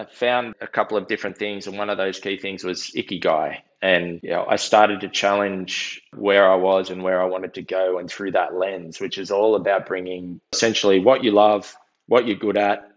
I found a couple of different things, and one of those key things was ikigai. And you know, I started to challenge where I was and where I wanted to go, and through that lens, which is all about bringing essentially what you love, what you're good at,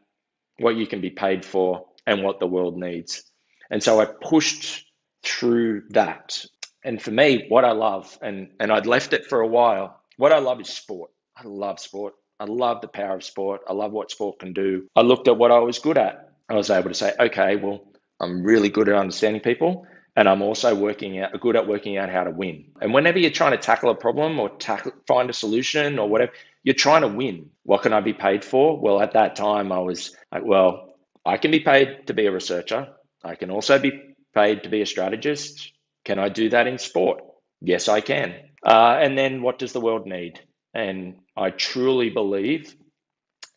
what you can be paid for, and what the world needs. And so I pushed through that. And for me, what I love, and and I'd left it for a while. What I love is sport. I love sport. I love the power of sport. I love what sport can do. I looked at what I was good at. I was able to say, okay, well, I'm really good at understanding people, and I'm also working out good at working out how to win. And whenever you're trying to tackle a problem or tackle, find a solution or whatever, you're trying to win. What can I be paid for? Well, at that time, I was like, well, I can be paid to be a researcher. I can also be paid to be a strategist. Can I do that in sport? Yes, I can. Uh, and then what does the world need? And I truly believe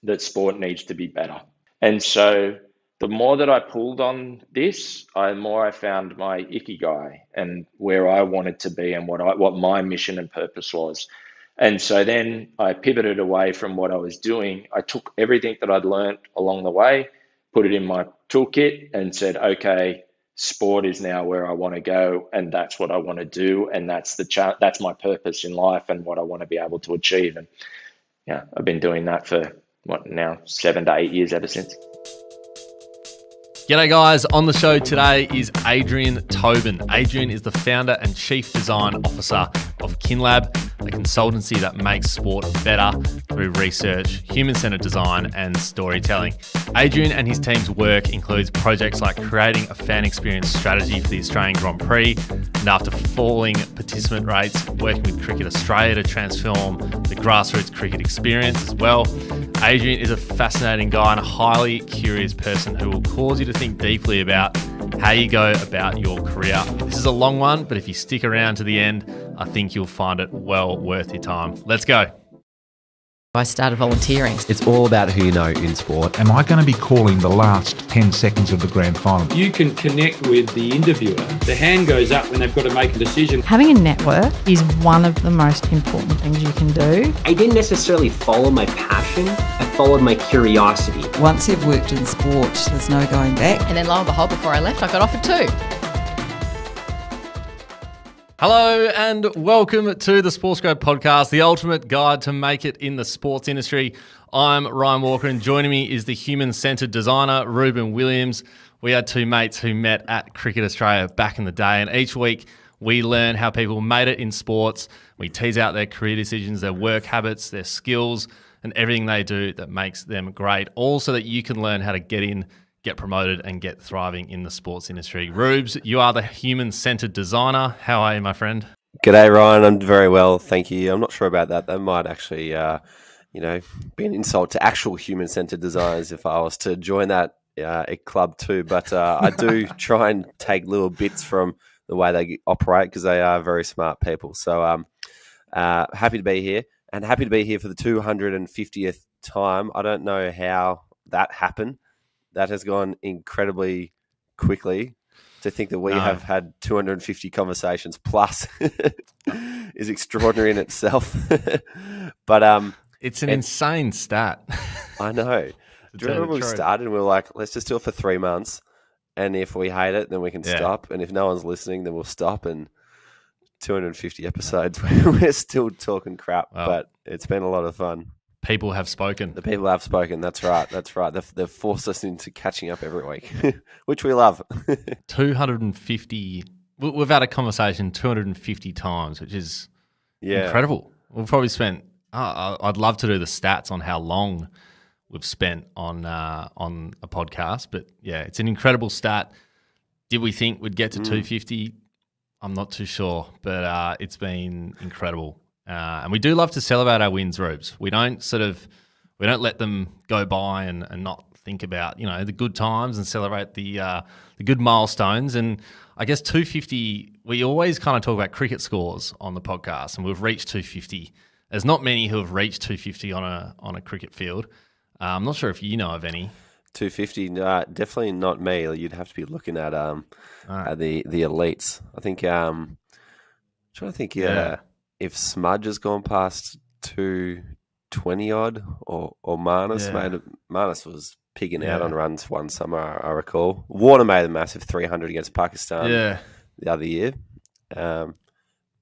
that sport needs to be better. And so the more that I pulled on this, the more I found my ikigai and where I wanted to be and what I, what my mission and purpose was. And so then I pivoted away from what I was doing. I took everything that I'd learned along the way, put it in my toolkit, and said, okay, sport is now where I want to go, and that's what I want to do, and that's the cha- that's my purpose in life, and what I want to be able to achieve. And yeah, I've been doing that for what now seven to eight years ever since. G'day, guys. On the show today is Adrian Tobin. Adrian is the founder and chief design officer of KinLab, a consultancy that makes sport better through research, human centered design, and storytelling. Adrian and his team's work includes projects like creating a fan experience strategy for the Australian Grand Prix, and after falling participant rates, working with Cricket Australia to transform the grassroots cricket experience as well. Adrian is a fascinating guy and a highly curious person who will cause you to think deeply about how you go about your career. This is a long one, but if you stick around to the end, I think you'll find it well worth your time. Let's go. I started volunteering. It's all about who you know in sport. Am I going to be calling the last 10 seconds of the grand final? You can connect with the interviewer. The hand goes up when they've got to make a decision. Having a network is one of the most important things you can do. I didn't necessarily follow my passion, I followed my curiosity. Once you've worked in sport, there's no going back. And then lo and behold, before I left, I got offered two. Hello and welcome to the Sports podcast, the ultimate guide to make it in the sports industry. I'm Ryan Walker, and joining me is the human centered designer, Ruben Williams. We had two mates who met at Cricket Australia back in the day, and each week we learn how people made it in sports. We tease out their career decisions, their work habits, their skills, and everything they do that makes them great, all so that you can learn how to get in get promoted and get thriving in the sports industry. Rubes, you are the human centered designer. How are you, my friend? G'day, Ryan. I'm very well, thank you. I'm not sure about that. That might actually, uh, you know, be an insult to actual human centered designers if I was to join that uh, club too. But uh, I do try and take little bits from the way they operate because they are very smart people. So um, uh, happy to be here and happy to be here for the 250th time. I don't know how that happened that has gone incredibly quickly. To think that we no. have had 250 conversations plus is extraordinary in itself. but um, it's an insane stat. I know. Do you remember when we started and we were like, let's just do it for three months, and if we hate it, then we can yeah. stop, and if no one's listening, then we'll stop. And 250 episodes, we're still talking crap, but it's been a lot of fun people have spoken. The people have spoken. That's right. That's right. They've, they've forced us into catching up every week, which we love. 250. We've had a conversation 250 times, which is yeah. incredible. We've probably spent. Oh, I'd love to do the stats on how long we've spent on uh, on a podcast, but yeah, it's an incredible stat. Did we think we'd get to mm. 250? I'm not too sure, but uh, it's been incredible. Uh, and we do love to celebrate our wins, Rubes. We don't sort of we don't let them go by and, and not think about you know the good times and celebrate the uh, the good milestones. And I guess 250, we always kind of talk about cricket scores on the podcast, and we've reached 250. There's not many who have reached 250 on a on a cricket field. Uh, I'm not sure if you know of any. 250, uh, definitely not me. You'd have to be looking at um right. at the the elites. I think um, I'm trying to think. yeah. yeah if Smudge has gone past two twenty odd, or or Marnus yeah. made Marnus was pigging Yeah. out on runs one summer. I I recall Warner made a massive 300 against Pakistan yeah, the other year. Um,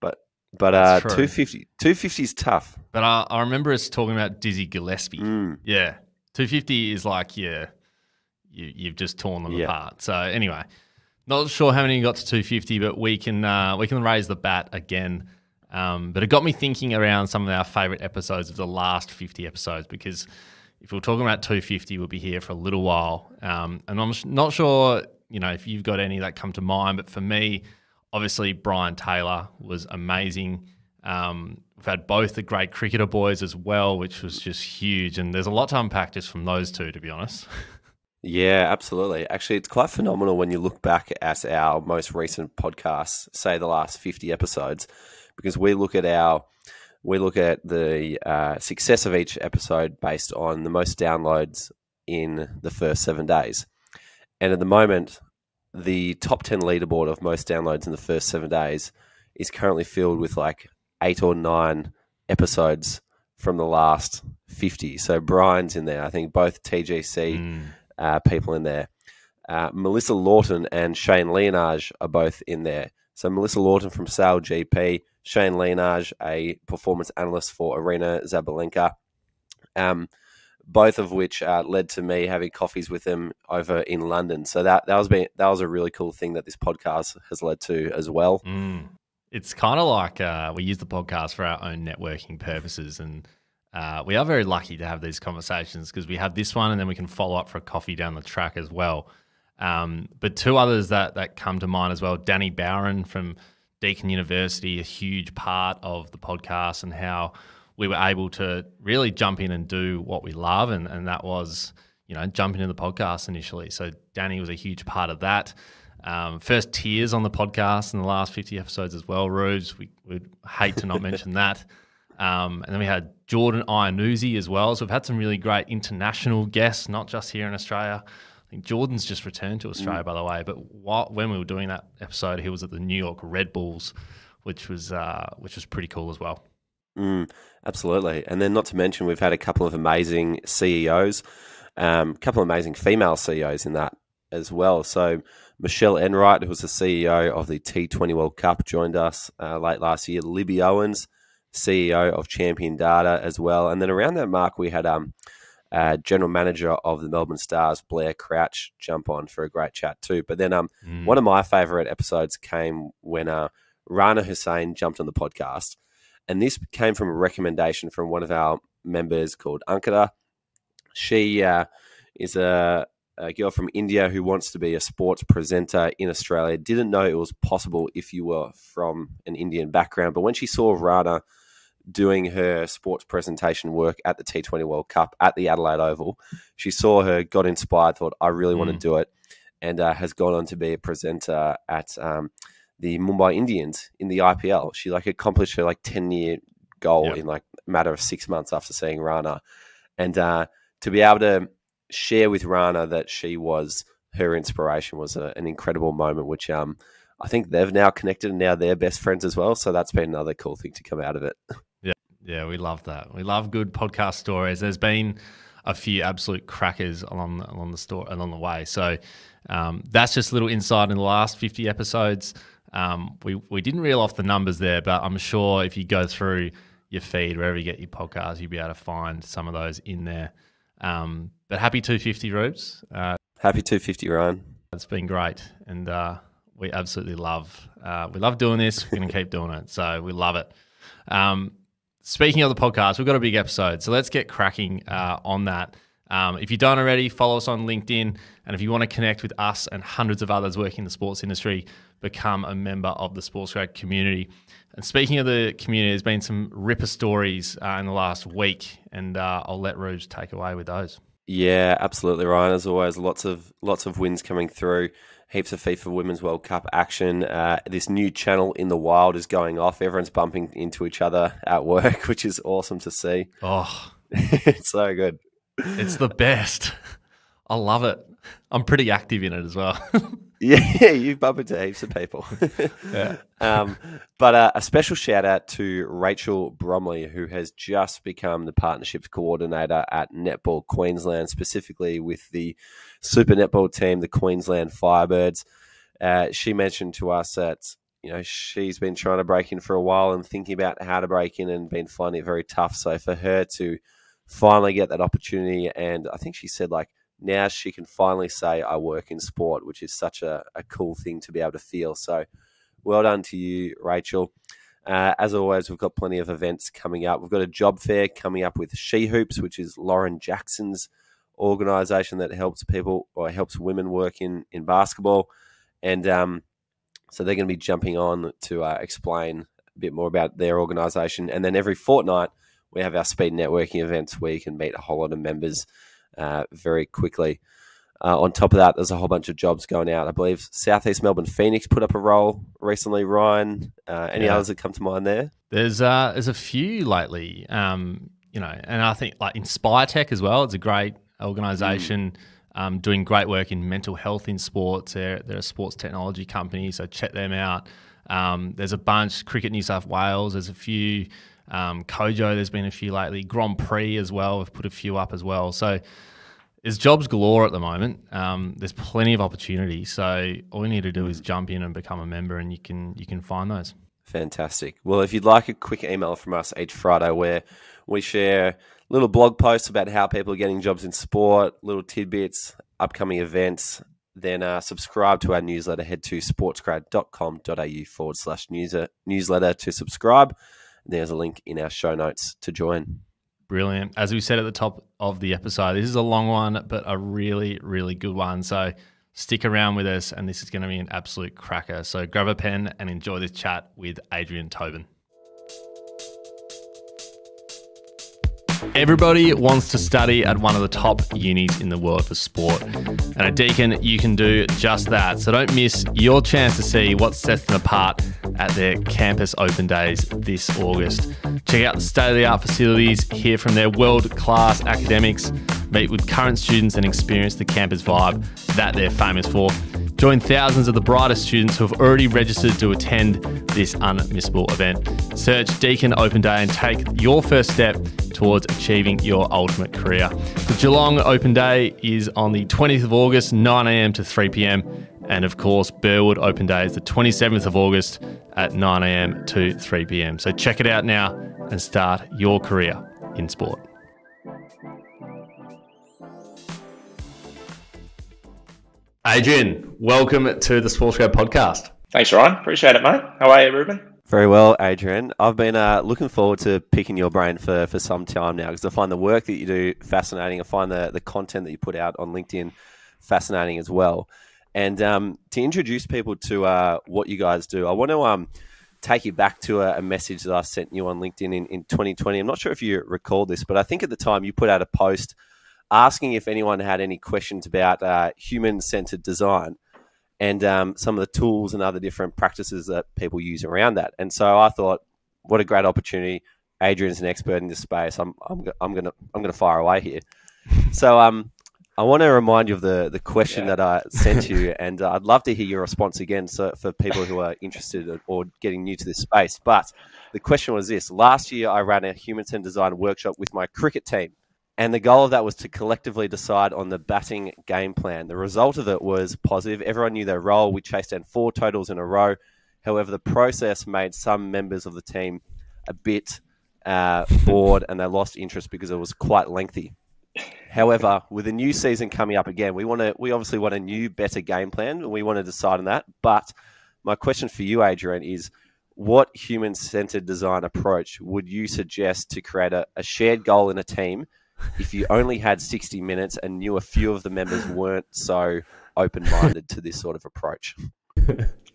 but but uh, 250 250 is tough. but I, I remember us talking about Dizzy Gillespie. Mm. Yeah, two fifty is like yeah, you you've just torn them Yeah. apart. So anyway, not sure how many got to two fifty, but we can uh, we can raise the bat again. Um, but it got me thinking around some of our favorite episodes of the last fifty episodes because if we're talking about two fifty, we'll be here for a little while. Um, and I'm not sure you know if you've got any that come to mind, but for me, obviously Brian Taylor was amazing. Um, we've had both the great cricketer boys as well, which was just huge. And there's a lot to unpack just from those two, to be honest. Yeah, absolutely. Actually, it's quite phenomenal when you look back at our most recent podcasts, say the last 50 episodes, because we look at our we look at the uh, success of each episode based on the most downloads in the first seven days. And at the moment, the top 10 leaderboard of most downloads in the first seven days is currently filled with like eight or nine episodes from the last 50. So Brian's in there. I think both TGC Mm. uh, people in there. Uh, Melissa Lawton and Shane Leonage are both in there. So Melissa Lawton from SailGP, Shane Leonage, a performance analyst for Aryna Sabalenka. Um, both of which uh, led to me having coffees with them over in London. So that that was been, that was a really cool thing that this podcast has led to as well. Mm. It's kind of like uh, we use the podcast for our own networking purposes. And uh, we are very lucky to have these conversations because we have this one and then we can follow up for a coffee down the track as well. Um, but two others that, that come to mind as well Danny Bowron from Deakin University, a huge part of the podcast and how we were able to really jump in and do what we love. And, and that was, you know, jumping into the podcast initially. So Danny was a huge part of that. Um, first tears on the podcast in the last 50 episodes as well, Rubes. We would hate to not mention that. Um, and then we had Jordan Iannuzzi as well. So we've had some really great international guests, not just here in Australia. Think Jordan's just returned to Australia, by the way. But what, when we were doing that episode, he was at the New York Red Bulls, which was uh, which was pretty cool as well. Mm, absolutely. And then, not to mention, we've had a couple of amazing CEOs, a um, couple of amazing female CEOs in that as well. So, Michelle Enright, who was the CEO of the T20 World Cup, joined us uh, late last year. Libby Owens, CEO of Champion Data as well. And then around that mark, we had um, uh, General Manager of the Melbourne Stars, Blair Crouch, jump on for a great chat too. But then um, Mm. one of my favourite episodes came when uh, Rana Hussain jumped on the podcast. And this came from a recommendation from one of our members called Ankara. She uh, is a, a girl from India who wants to be a sports presenter in Australia. Didn't know it was possible if you were from an Indian background. But when she saw Rana doing her sports presentation work at the T20 World Cup at the Adelaide Oval, she saw her, got inspired, thought, I really want to Mm. do it, and uh, has gone on to be a presenter at um, the Mumbai Indians in the IPL. She like accomplished her like 10 year goal Yep. in like a matter of six months after seeing Rana. And uh, to be able to share with Rana that she was her inspiration was a, an incredible moment, which um, I think they've now connected and now they're best friends as well. So that's been another cool thing to come out of it. Yeah, we love that. We love good podcast stories. There's been a few absolute crackers along the, along the store along the way. So um, that's just a little insight in the last 50 episodes. Um, we we didn't reel off the numbers there, but I'm sure if you go through your feed wherever you get your podcasts, you'll be able to find some of those in there. Um, but happy 250 Rubes. Uh, Happy 250, Ryan. it's been great, and uh, we absolutely love uh, we love doing this. We're going to keep doing it, so we love it. Speaking of the podcast, we've got a big episode, so let's get cracking uh, on that. Um, if you don't already, follow us on LinkedIn, and if you want to connect with us and hundreds of others working in the sports industry, become a member of the Sports Grad community. And speaking of the community, there's been some ripper stories uh, in the last week, and uh, I'll let Rubes take away with those. Yeah, absolutely, Ryan. As always, lots of lots of wins coming through. Heaps of FIFA Women's World Cup action. Uh, this new channel in the wild is going off. Everyone's bumping into each other at work, which is awesome to see. Oh, it's so good. It's the best. I love it. I'm pretty active in it as well. yeah, you bump into heaps of people. yeah. Um, but uh, a special shout out to Rachel Bromley, who has just become the partnerships coordinator at Netball Queensland, specifically with the Super Netball team, the Queensland Firebirds. Uh, she mentioned to us that you know she's been trying to break in for a while and thinking about how to break in and been finding it very tough. So for her to finally get that opportunity, and I think she said like now she can finally say I work in sport, which is such a, a cool thing to be able to feel. So well done to you, Rachel. Uh, as always, we've got plenty of events coming up. We've got a job fair coming up with She Hoops, which is Lauren Jackson's organisation that helps people or helps women work in in basketball, and um, so they're going to be jumping on to uh, explain a bit more about their organisation. And then every fortnight, we have our speed networking events where you can meet a whole lot of members uh, very quickly. Uh, on top of that, there's a whole bunch of jobs going out. I believe Southeast Melbourne Phoenix put up a role recently. Ryan, uh, any yeah. others that come to mind there? There's uh, there's a few lately, um, you know, and I think like Inspire Tech as well. It's a great organisation. Mm. Um, doing great work in mental health in sports. They're, they're a sports technology company, so check them out. Um, there's a bunch, Cricket New South Wales, there's a few, um, Kojo, there's been a few lately, Grand Prix as well, we've put a few up as well. So there's jobs galore at the moment. Um, there's plenty of opportunity. So all you need to do is jump in and become a member, and you can you can find those. Fantastic. Well, if you'd like a quick email from us each Friday, where we share little blog posts about how people are getting jobs in sport, little tidbits, upcoming events, then uh, subscribe to our newsletter. Head to sportsgrad.com.au forward slash newsletter to subscribe. There's a link in our show notes to join. Brilliant. As we said at the top of the episode, this is a long one, but a really, really good one. So stick around with us, and this is going to be an absolute cracker. So grab a pen and enjoy this chat with Adrian Tobin. Everybody wants to study at one of the top unis in the world for sport. And at Deakin, you can do just that. So don't miss your chance to see what sets them apart at their campus open days this August. Check out the state of the art facilities, hear from their world class academics, meet with current students, and experience the campus vibe that they're famous for. Join thousands of the brightest students who have already registered to attend this unmissable event. Search Deakin Open Day and take your first step towards achieving your ultimate career. The Geelong Open Day is on the 20th of August, 9am to 3pm. And of course, Burwood Open Day is the 27th of August at 9am to 3pm. So check it out now and start your career in sport. Adrian, welcome to the Sports podcast. Thanks, Ryan. Appreciate it, mate. How are you, Ruben? Very well, Adrian. I've been uh, looking forward to picking your brain for, for some time now because I find the work that you do fascinating. I find the, the content that you put out on LinkedIn fascinating as well. And um, to introduce people to uh, what you guys do, I want to um, take you back to a, a, message that I sent you on LinkedIn in, in 2020. I'm not sure if you recall this, but I think at the time you put out a post – asking if anyone had any questions about uh, human centered design and um, some of the tools and other different practices that people use around that. And so I thought, what a great opportunity. Adrian's an expert in this space. I'm, I'm, I'm gonna I'm gonna fire away here. So um, I want to remind you of the the question yeah. that I sent you, and uh, I'd love to hear your response again. So for people who are interested or getting new to this space, but the question was this: Last year, I ran a human centered design workshop with my cricket team. And the goal of that was to collectively decide on the batting game plan. The result of it was positive. Everyone knew their role. We chased down four totals in a row. However, the process made some members of the team a bit uh, bored and they lost interest because it was quite lengthy. However, with a new season coming up again, we want to we obviously want a new, better game plan, and we want to decide on that. But my question for you, Adrian, is what human centered design approach would you suggest to create a, a shared goal in a team if you only had 60 minutes and knew a few of the members weren't so open minded to this sort of approach?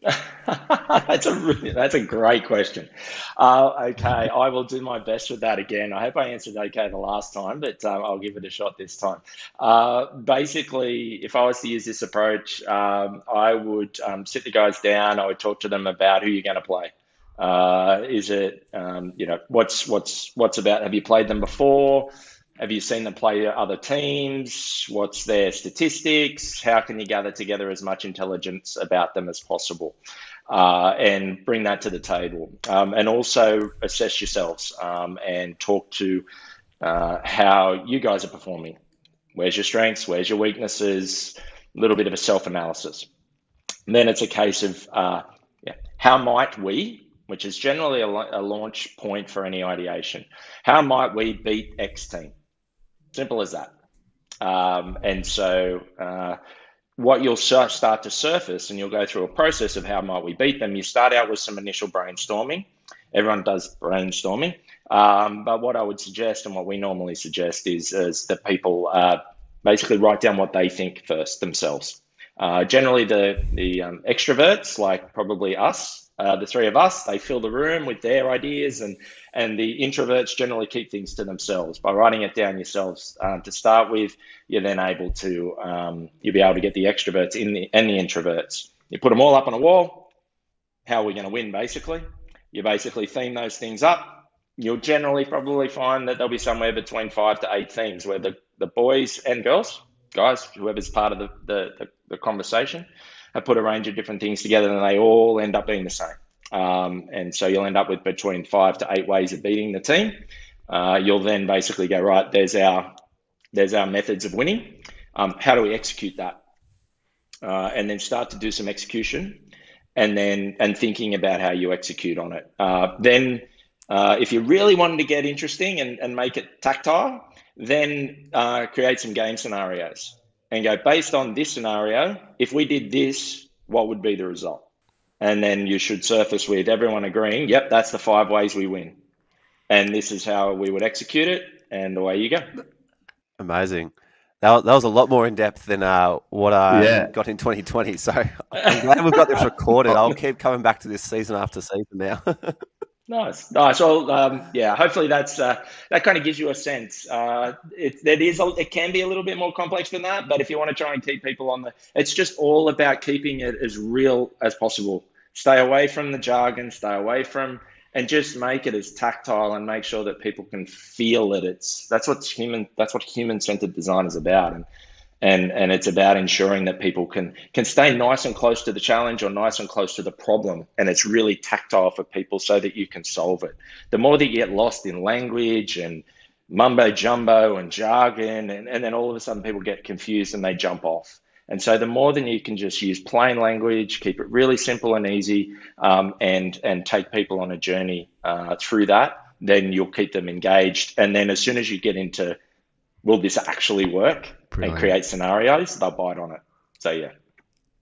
that's a really, that's a great question. Uh, okay, I will do my best with that again. I hope I answered okay the last time, but um, I'll give it a shot this time. Uh, basically, if I was to use this approach, um, I would um, sit the guys down. I would talk to them about who you're going to play. Uh, is it um, you know what's what's what's about? Have you played them before? Have you seen them play other teams? What's their statistics? How can you gather together as much intelligence about them as possible? Uh, and bring that to the table. Um, and also assess yourselves um, and talk to uh, how you guys are performing. Where's your strengths? Where's your weaknesses? A little bit of a self analysis. Then it's a case of uh, yeah, how might we, which is generally a, a, launch point for any ideation, how might we beat X team? Simple as that. Um, and so uh, what you'll start to surface, and you'll go through a process of how might we beat them. You start out with some initial brainstorming. Everyone does brainstorming, um, but what I would suggest, and what we normally suggest, is, is that people uh, basically write down what they think first themselves. Uh, generally, the the um, extroverts, like probably us, uh, the three of us, they fill the room with their ideas, and and the introverts generally keep things to themselves. By writing it down yourselves uh, to start with, you're then able to um, you'll be able to get the extroverts in the and the introverts. You put them all up on a wall. How are we going to win? Basically, you basically theme those things up. You'll generally probably find that there'll be somewhere between five to eight themes where the, the boys and girls, guys, whoever's part of the, the, the, the conversation, have put a range of different things together and they all end up being the same. Um, and so you'll end up with between five to eight ways of beating the team. Uh, you'll then basically go right. There's our there's our methods of winning. Um, how do we execute that? Uh, and then start to do some execution, and then and thinking about how you execute on it. Uh, then, uh, if you really wanted to get interesting and, and make it tactile, then uh, create some game scenarios and go based on this scenario. If we did this, what would be the result? and then you should surface with everyone agreeing, yep, that's the five ways we win. And this is how we would execute it, and away you go. Amazing. That, that was a lot more in depth than uh, what I yeah. got in 2020. So I'm glad we've got this recorded. I'll keep coming back to this season after season now. Nice, nice. Well, um, yeah. Hopefully, that's uh, that kind of gives you a sense. Uh, it, it is. A, it can be a little bit more complex than that, but if you want to try and keep people on the, it's just all about keeping it as real as possible. Stay away from the jargon. Stay away from, and just make it as tactile and make sure that people can feel that it's. That's what human. That's what human centered design is about. And and and it's about ensuring that people can can stay nice and close to the challenge or nice and close to the problem. And it's really tactile for people so that you can solve it. The more that you get lost in language and mumbo jumbo and jargon and, and then all of a sudden people get confused and they jump off. And so the more than you can just use plain language keep it really simple and easy um, and and take people on a journey uh, through that then you'll keep them engaged. And then as soon as you get into will this actually work Brilliant. and create scenarios, they'll bite on it. So yeah.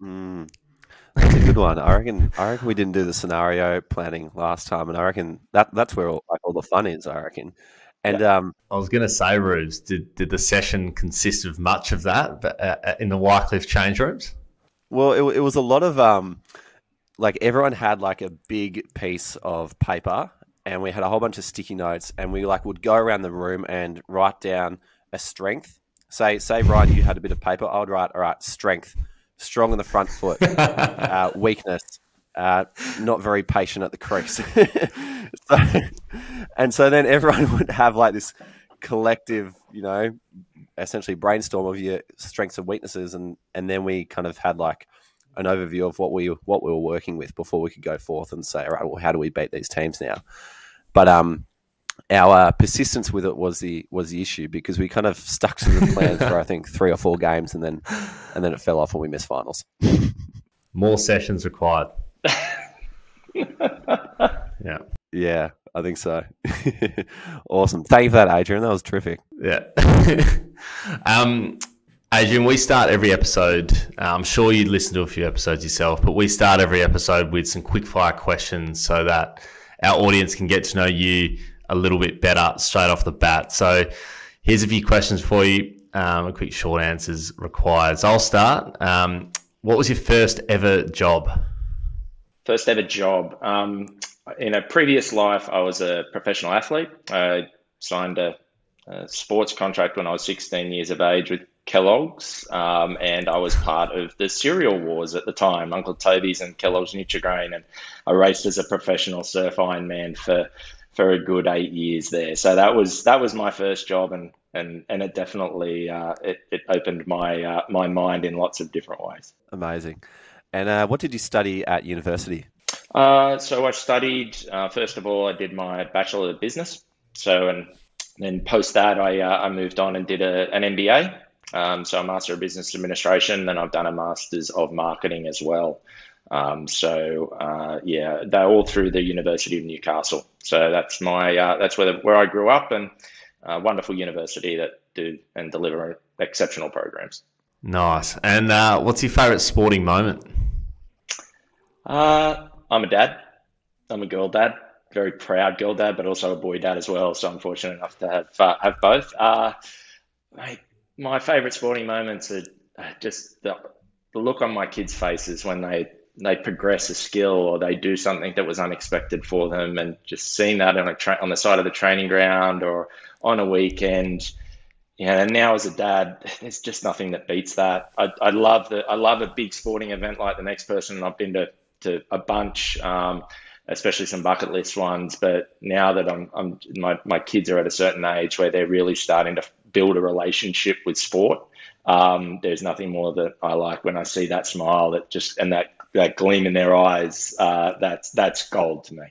Mm. That's a good one. I reckon. I reckon we didn't do the scenario planning last time, and I reckon that that's where all, like all the fun is. I reckon. And yeah. um, I was going to say, Rubes, did did the session consist of much of that but, uh, uh, in the Wycliffe change rooms? Well, it, it was a lot of um, like everyone had like a big piece of paper, and we had a whole bunch of sticky notes, and we like would go around the room and write down a strength Say, say, Ryan, you had a bit of paper. I would write, all right, strength, strong in the front foot, uh, weakness, uh, not very patient at the crease. so, and so then everyone would have like this collective, you know, essentially brainstorm of your strengths and weaknesses, and and then we kind of had like an overview of what we what we were working with before we could go forth and say, all right, well, how do we beat these teams now? But um, our uh, persistence with it was the was the issue because we kind of stuck to the plan for I think three or four games and then and then it fell off when we missed finals. More sessions required. yeah. Yeah, I think so. awesome. Thank you for that, Adrian. That was terrific. Yeah. um, Adrian, we start every episode. Uh, I'm sure you'd listen to a few episodes yourself, but we start every episode with some quick fire questions so that our audience can get to know you a little bit better straight off the bat. So here's a few questions for you. Um, a quick short answers required. So I'll start. Um, what was your first ever job? First ever job. Um, in a previous life, I was a professional athlete. I signed a, a, sports contract when I was 16 years of age with Kellogg's, um, and I was part of the cereal wars at the time, Uncle Toby's and Kellogg's Nutrigrain, and I raced as a professional surf Ironman for for a good eight years there. So that was that was my first job, and and and it definitely uh, it, it opened my uh, my mind in lots of different ways. Amazing. And uh, what did you study at university? Uh, so I studied uh, first of all, I did my bachelor of business. So and then post that, I uh, I moved on and did a, an MBA. Um, so a master of business administration. Then I've done a masters of marketing as well. Um, so uh, yeah, they're all through the University of Newcastle. So that's my uh, that's where the, where I grew up and a wonderful university that do and deliver exceptional programs. Nice. And uh, what's your favourite sporting moment? Uh, I'm a dad. I'm a girl dad. Very proud girl dad, but also a boy dad as well. So I'm fortunate enough to have uh, have both. Uh, my my favourite sporting moments are just the, the look on my kids' faces when they they progress a skill or they do something that was unexpected for them, and just seeing that on a tra- on the side of the training ground or on a weekend. Yeah, and now as a dad, there's just nothing that beats that. I, I love the I love a big sporting event like the next person. I've been to to a bunch, um, especially some bucket list ones. But now that I'm, I'm my my kids are at a certain age where they're really starting to build a relationship with sport. Um, there's nothing more that I like when I see that smile that just and that that gleam in their eyes. Uh, that's that's gold to me.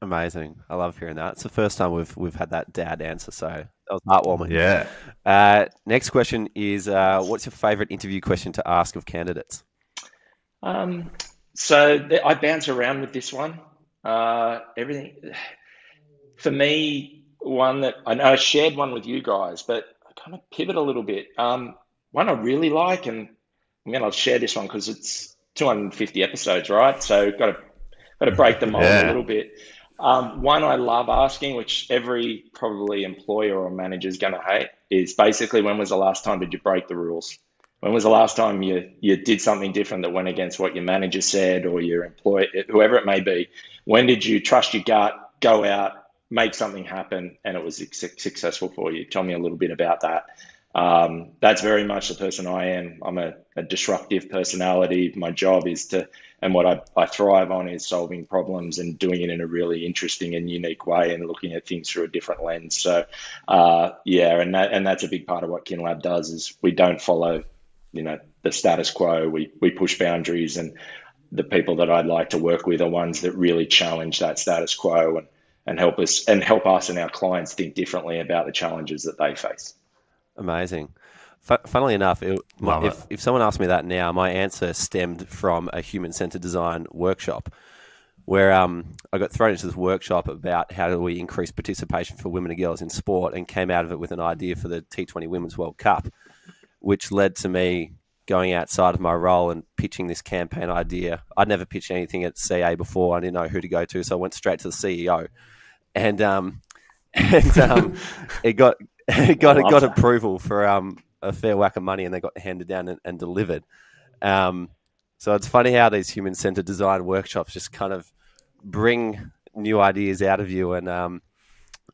Amazing. I love hearing that. It's the first time we've we've had that dad answer, so that was heartwarming. Yeah. Uh, next question is, uh, what's your favourite interview question to ask of candidates? Um, so th- I bounce around with this one. Uh, everything for me, one that I know I shared one with you guys, but I kind of pivot a little bit. Um, one I really like, and I'm going to share this one because it's 250 episodes, right? So got to got to break the mold yeah. a little bit. Um, one I love asking, which every probably employer or manager is going to hate, is basically when was the last time did you break the rules? When was the last time you you did something different that went against what your manager said or your employer, whoever it may be? When did you trust your gut, go out, make something happen, and it was successful for you? Tell me a little bit about that. Um, that's very much the person I am. I'm a, a, disruptive personality. My job is to, and what I, I, thrive on is solving problems and doing it in a really interesting and unique way and looking at things through a different lens. So, uh, yeah, and that, and that's a big part of what KinLab does is we don't follow, you know, the status quo. We we push boundaries, and the people that I'd like to work with are ones that really challenge that status quo and and help us and help us and our clients think differently about the challenges that they face. Amazing. F- funnily enough, it, my, if, if someone asked me that now, my answer stemmed from a human centered design workshop where um, I got thrown into this workshop about how do we increase participation for women and girls in sport and came out of it with an idea for the T20 Women's World Cup, which led to me going outside of my role and pitching this campaign idea. I'd never pitched anything at CA before. I didn't know who to go to, so I went straight to the CEO. And um, and um, it got got got that. approval for um, a fair whack of money, and they got handed down and, and delivered. Um, so it's funny how these human centered design workshops just kind of bring new ideas out of you. And um,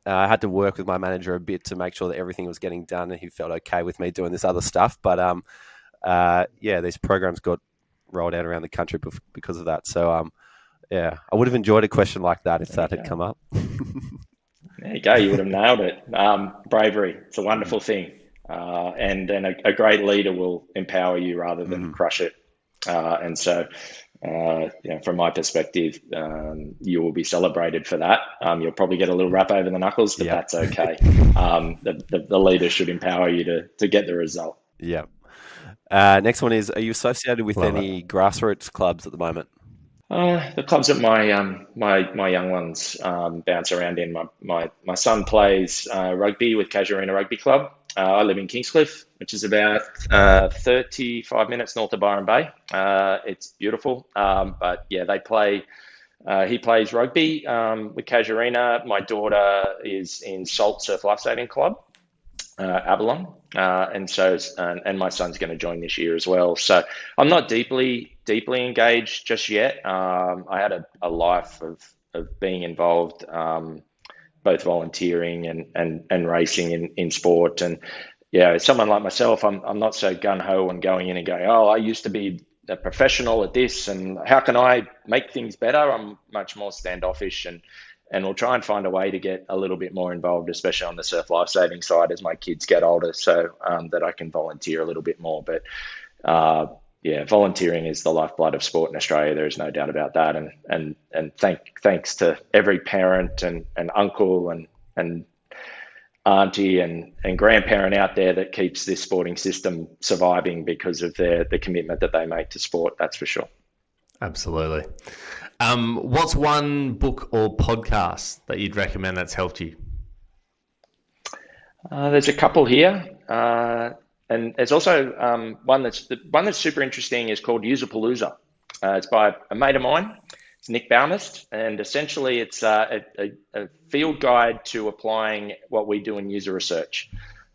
uh, I had to work with my manager a bit to make sure that everything was getting done, and he felt okay with me doing this other stuff. But um, uh, yeah, these programs got rolled out around the country because of that. So um, yeah, I would have enjoyed a question like that if there that had come up. There you go. You would have nailed it. Um, bravery. It's a wonderful thing. Uh, and then a, a, great leader will empower you rather than mm-hmm. crush it. Uh, and so, uh, you know, from my perspective, um, you will be celebrated for that. Um, you'll probably get a little rap over the knuckles, but yep. that's okay. Um, the, the, the, leader should empower you to, to get the result. Yeah. Uh, next one is Are you associated with Love any it. grassroots clubs at the moment? Uh, the clubs that my um, my my young ones um, bounce around in. My my, my son plays uh, rugby with Casuarina Rugby Club. Uh, I live in Kingscliff, which is about uh, 35 minutes north of Byron Bay. Uh, it's beautiful, um, but yeah, they play. Uh, he plays rugby um, with Casuarina. My daughter is in Salt Surf Lifesaving Club, uh, Avalon, uh, and so and, and, my son's going to join this year as well. So I'm not deeply deeply engaged just yet. Um, I had a, a, life of of being involved, um, both volunteering and and and racing in in sport. And yeah, someone like myself, I'm I'm not so gun ho and going in and going, oh, I used to be a professional at this, and how can I make things better? I'm much more standoffish and and we'll try and find a way to get a little bit more involved, especially on the surf lifesaving side as my kids get older, so um, that I can volunteer a little bit more. But uh, yeah, volunteering is the lifeblood of sport in Australia. There is no doubt about that. And and and thank thanks to every parent and, and uncle and and auntie and, and grandparent out there that keeps this sporting system surviving because of their the commitment that they make to sport. That's for sure. Absolutely. Um, what's one book or podcast that you'd recommend that's helped you? Uh, there's a couple here. Uh, and there's also um, one that's the one that's super interesting is called Userpalooza. Uh, it's by a mate of mine. It's Nick Bowmast, and essentially it's uh, a, a, field guide to applying what we do in user research.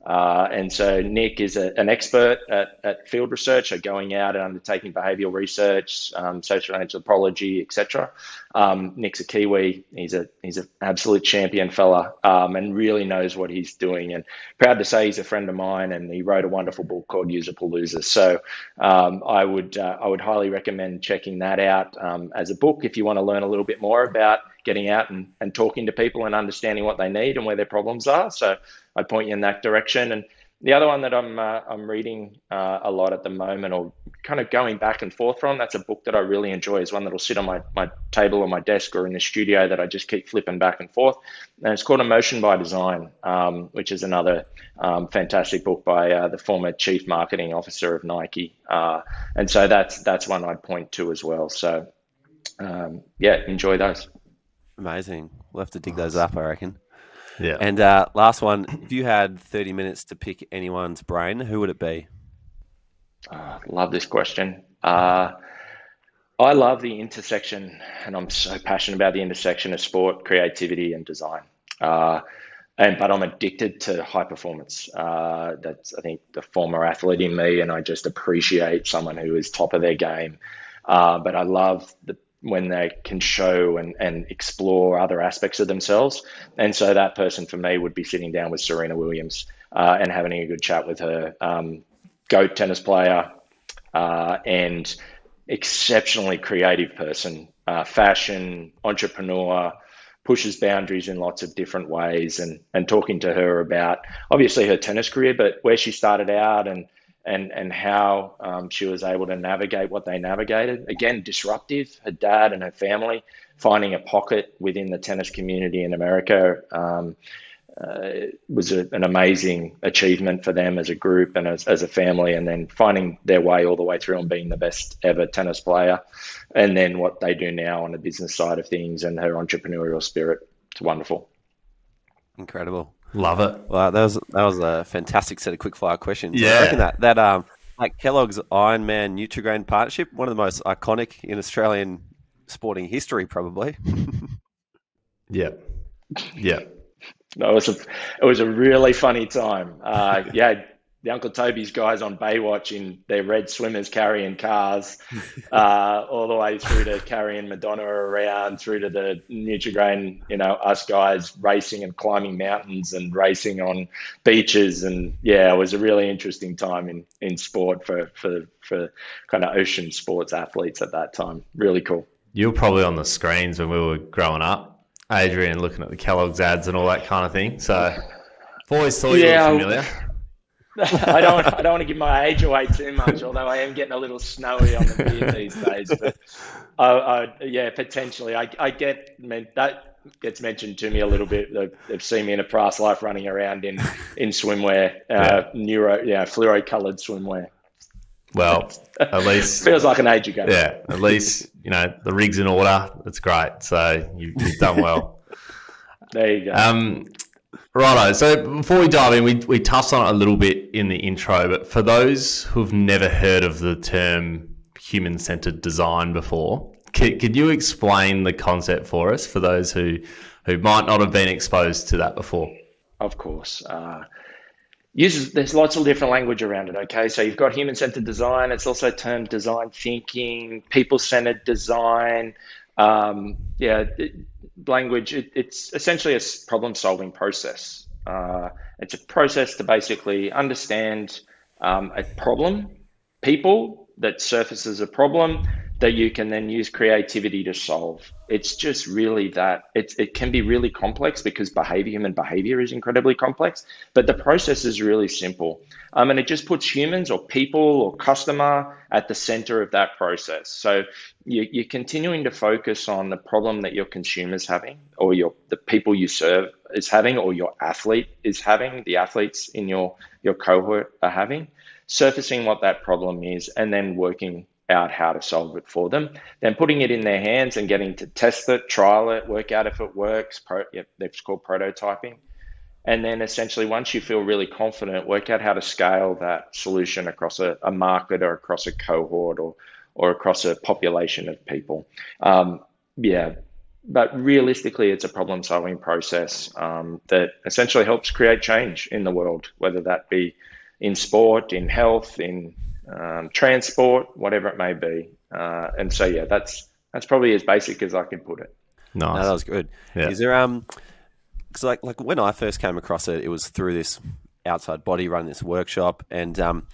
Uh, and so Nick is a, an expert at, at, field research, at going out and undertaking behavioural research, um, social anthropology, etc. Um, Nick's a Kiwi. He's a he's an absolute champion fella, um, and really knows what he's doing. And proud to say he's a friend of mine, and he wrote a wonderful book called Userpalooza. So um, I would uh, I would highly recommend checking that out um, as a book if you want to learn a little bit more about getting out and, and talking to people and understanding what they need and where their problems are. So I'd point you in that direction. And the other one that I'm uh, I'm reading uh, a lot at the moment, or kind of going back and forth from, that's a book that I really enjoy. Is one that'll sit on my, my table or my desk or in the studio that I just keep flipping back and forth. And it's called Emotion by Design, um, which is another um, fantastic book by uh, the former chief marketing officer of Nike. Uh, and so that's that's one I'd point to as well. So um, yeah, enjoy those. Amazing. We'll have to dig those up, I reckon. Yeah. And uh, last one, if you had 30 minutes to pick anyone's brain, who would it be? Uh, love this question. Uh, I love the intersection, and I'm so passionate about the intersection of sport, creativity, and design. Uh, and but I'm addicted to high performance. Uh, that's I think the former athlete in me, and I just appreciate someone who is top of their game. Uh, but I love the when they can show and, and explore other aspects of themselves. And so that person for me would be sitting down with Serena Williams uh, and having a good chat with her. Um, GOAT tennis player uh, and exceptionally creative person, uh, fashion, entrepreneur, pushes boundaries in lots of different ways and, and talking to her about obviously her tennis career, but where she started out and and and how um, she was able to navigate what they navigated. Again, disruptive. Her dad and her family finding a pocket within the tennis community in America um, uh, was a, an amazing achievement for them as a group and as, as a family. And then finding their way all the way through and being the best ever tennis player, and then what they do now on the business side of things and her entrepreneurial spirit. It's wonderful. Incredible. Love it. Well, that was that was a fantastic set of quickfire questions. Yeah, I reckon that that um like Kellogg's Ironman Nutrigrain partnership, one of the most iconic in Australian sporting history, probably. yeah, yeah. No, it was a it was a really funny time. Uh, yeah, the Uncle Toby's guys on Baywatch in their red swimmers carrying cars, uh, all the way through to carrying Madonna around, through to the Nutrigrain, you know, us guys racing and climbing mountains and racing on beaches. And yeah, it was a really interesting time in, in sport for, for, for kind of ocean sports athletes at that time. Really cool. You were probably on the screens when we were growing up, Adrian, looking at the Kellogg's ads and all that kind of thing. So I've always thought you yeah, were familiar. I don't. I don't want to give my age away too much. Although I am getting a little snowy on the beard these days. But I, I, yeah, potentially. I, I get that gets mentioned to me a little bit. They've seen me in a past life running around in in swimwear, uh, yeah. neuro, yeah, fluoro coloured swimwear. Well, at least feels like an age ago. Yeah, at least you know the rig's in order. It's great. So you've, you've done well. there you go. Um, Righto. So before we dive in, we, we touched on it a little bit in the intro, but for those who've never heard of the term human centered design before, could, could you explain the concept for us for those who, who might not have been exposed to that before? Of course. Uh, uses there's lots of different language around it. Okay, so you've got human centered design. It's also termed design thinking, people centered design. Um, yeah, language, it, it's essentially a problem solving process. Uh, it's a process to basically understand um, a problem, people that surfaces a problem, that you can then use creativity to solve. It's just really that it's it can be really complex because behavior, human behavior is incredibly complex, but the process is really simple. Um, and it just puts humans or people or customer at the center of that process. So you, you're continuing to focus on the problem that your consumer's having or your the people you serve is having or your athlete is having, the athletes in your, your cohort are having, surfacing what that problem is and then working out how to solve it for them. Then putting it in their hands and getting to test it, trial it, work out if it works. Pro, yep, it's called prototyping. And then essentially, once you feel really confident, work out how to scale that solution across a, a market or across a cohort or or across a population of people. Um, yeah, but realistically, it's a problem solving process um, that essentially helps create change in the world, whether that be in sport, in health, in um, transport, whatever it may be. Uh, and so, yeah, that's that's probably as basic as I can put it. Nice. No, that was good. Yeah. Is there um, because like like when I first came across it, it was through this outside body running this workshop, and um,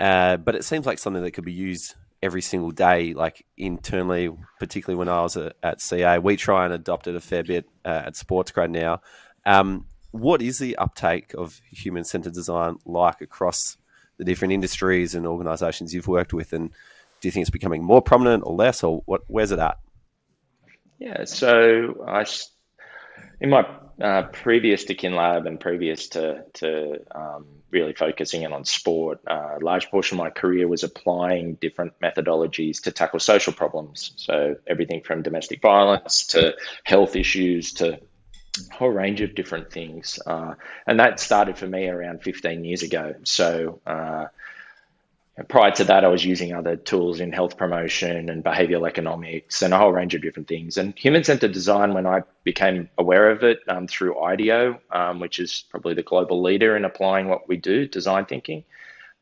uh, but it seems like something that could be used every single day, like internally, particularly when I was at, at CA. We try and adopt it a fair bit uh, at SportsGrad now. Um, what is the uptake of human centered design like across the different industries and organizations you've worked with? And do you think it's becoming more prominent or less, or what? Where's it at? Yeah, so I, in my uh, previous to KinLab and previous to to um, really focusing in on sport, uh, a large portion of my career was applying different methodologies to tackle social problems. So everything from domestic violence to health issues to a whole range of different things. Uh, and that started for me around 15 years ago. So uh, prior to that, I was using other tools in health promotion and behavioral economics and a whole range of different things. And human centered design, when I became aware of it um, through IDEO, um, which is probably the global leader in applying what we do, design thinking.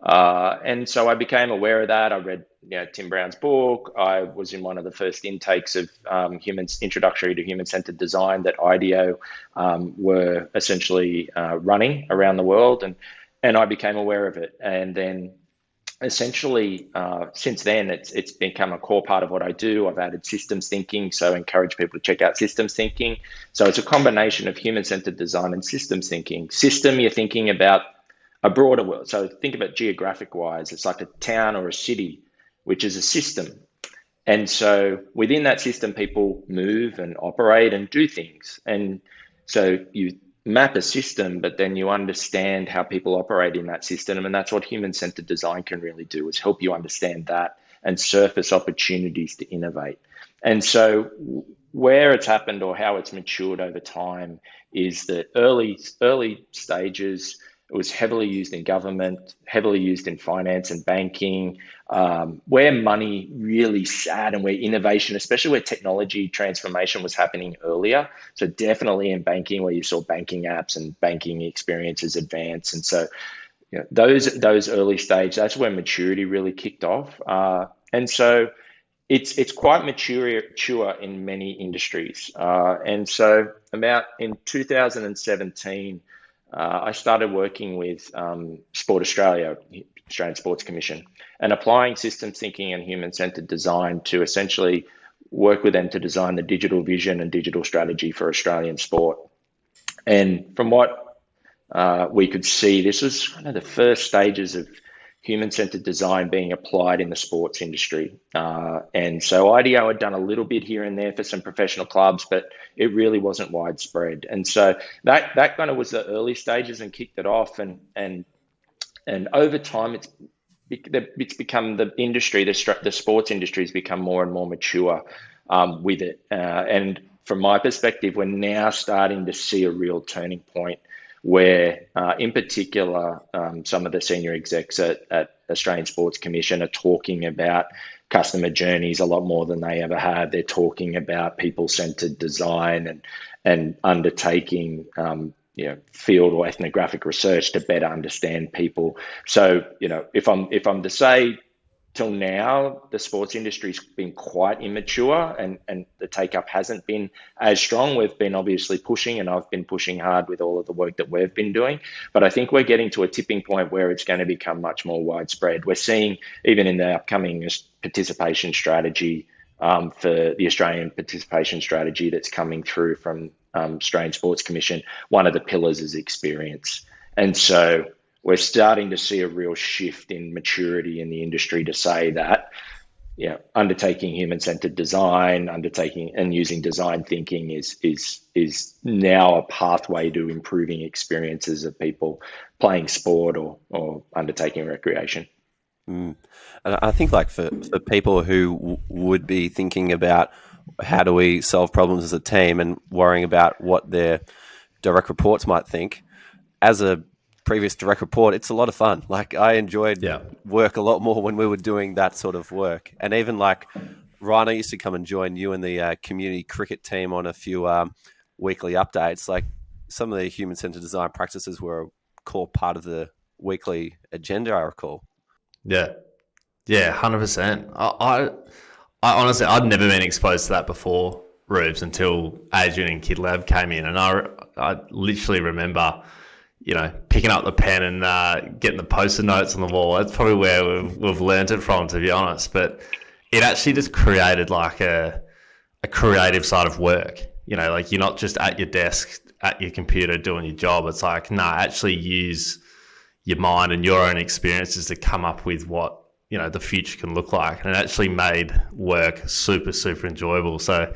Uh, and so I became aware of that. I read you know, Tim Brown's book. I was in one of the first intakes of um, humans introductory to human centered design that IDEO um, were essentially uh, running around the world, and and I became aware of it. And then essentially, uh, since then, it's it's become a core part of what I do. I've added systems thinking, so I encourage people to check out systems thinking. So it's a combination of human-centered design and systems thinking. System, you're thinking about a broader world. So think of it geographic-wise. It's like a town or a city, which is a system. And so within that system, people move and operate and do things. And so you map a system, but then you understand how people operate in that system. And that's what human centered design can really do is help you understand that and surface opportunities to innovate. And so where it's happened or how it's matured over time is that early early stages it was heavily used in government, heavily used in finance and banking, um, where money really sat and where innovation, especially where technology transformation was happening earlier. So definitely in banking, where you saw banking apps and banking experiences advance. And so you know, those those early stage, that's where maturity really kicked off. Uh, and so it's it's quite mature, mature in many industries. Uh, and so about in 2017 uh, I started working with um, Sport Australia, Australian Sports Commission, and applying systems thinking and human centered design to essentially work with them to design the digital vision and digital strategy for Australian sport. And from what uh, we could see, this was one of the first stages of human centered design being applied in the sports industry. Uh, and so IDEO had done a little bit here and there for some professional clubs, but it really wasn't widespread. And so that that kind of was the early stages and kicked it off. And and and over time, it's it's become the industry, the the sports industry has become more and more mature um, with it. Uh, and from my perspective, we're now starting to see a real turning point where, uh, in particular, um, some of the senior execs at, at Australian Sports Commission are talking about customer journeys a lot more than they ever have. They're talking about people-centered design and and undertaking um, you know field or ethnographic research to better understand people. So you know if I'm if I'm to say till now, the sports industry's been quite immature and, and the take up hasn't been as strong. We've been obviously pushing, and I've been pushing hard with all of the work that we've been doing. But I think we're getting to a tipping point where it's going to become much more widespread. We're seeing, even in the upcoming participation strategy um, for the Australian participation strategy that's coming through from um, Australian Sports Commission, one of the pillars is experience. And so we're starting to see a real shift in maturity in the industry to say that know, undertaking human-centered design, undertaking and using design thinking is is is now a pathway to improving experiences of people playing sport or or undertaking recreation. Mm. And I think, like for, for people who w- would be thinking about how do we solve problems as a team and worrying about what their direct reports might think, as a previous direct report, it's a lot of fun. Like I enjoyed yeah. work a lot more when we were doing that sort of work, and even like Ryan, I used to come and join you and the uh, community cricket team on a few um, weekly updates. Like some of the human centered design practices were a core part of the weekly agenda. I recall. Yeah, yeah, hundred percent. I, I, honestly, I'd never been exposed to that before, Rubes, until Adrian and KinLab came in, and I, I literally remember you know, picking up the pen and uh, getting the post-it notes on the wall. That's probably where we've, we've learned it from, to be honest. But it actually just created like a, a creative side of work. You know, like you're not just at your desk, at your computer doing your job. It's like, no, nah, actually use your mind and your own experiences to come up with what, you know, the future can look like. And it actually made work super, super enjoyable. So,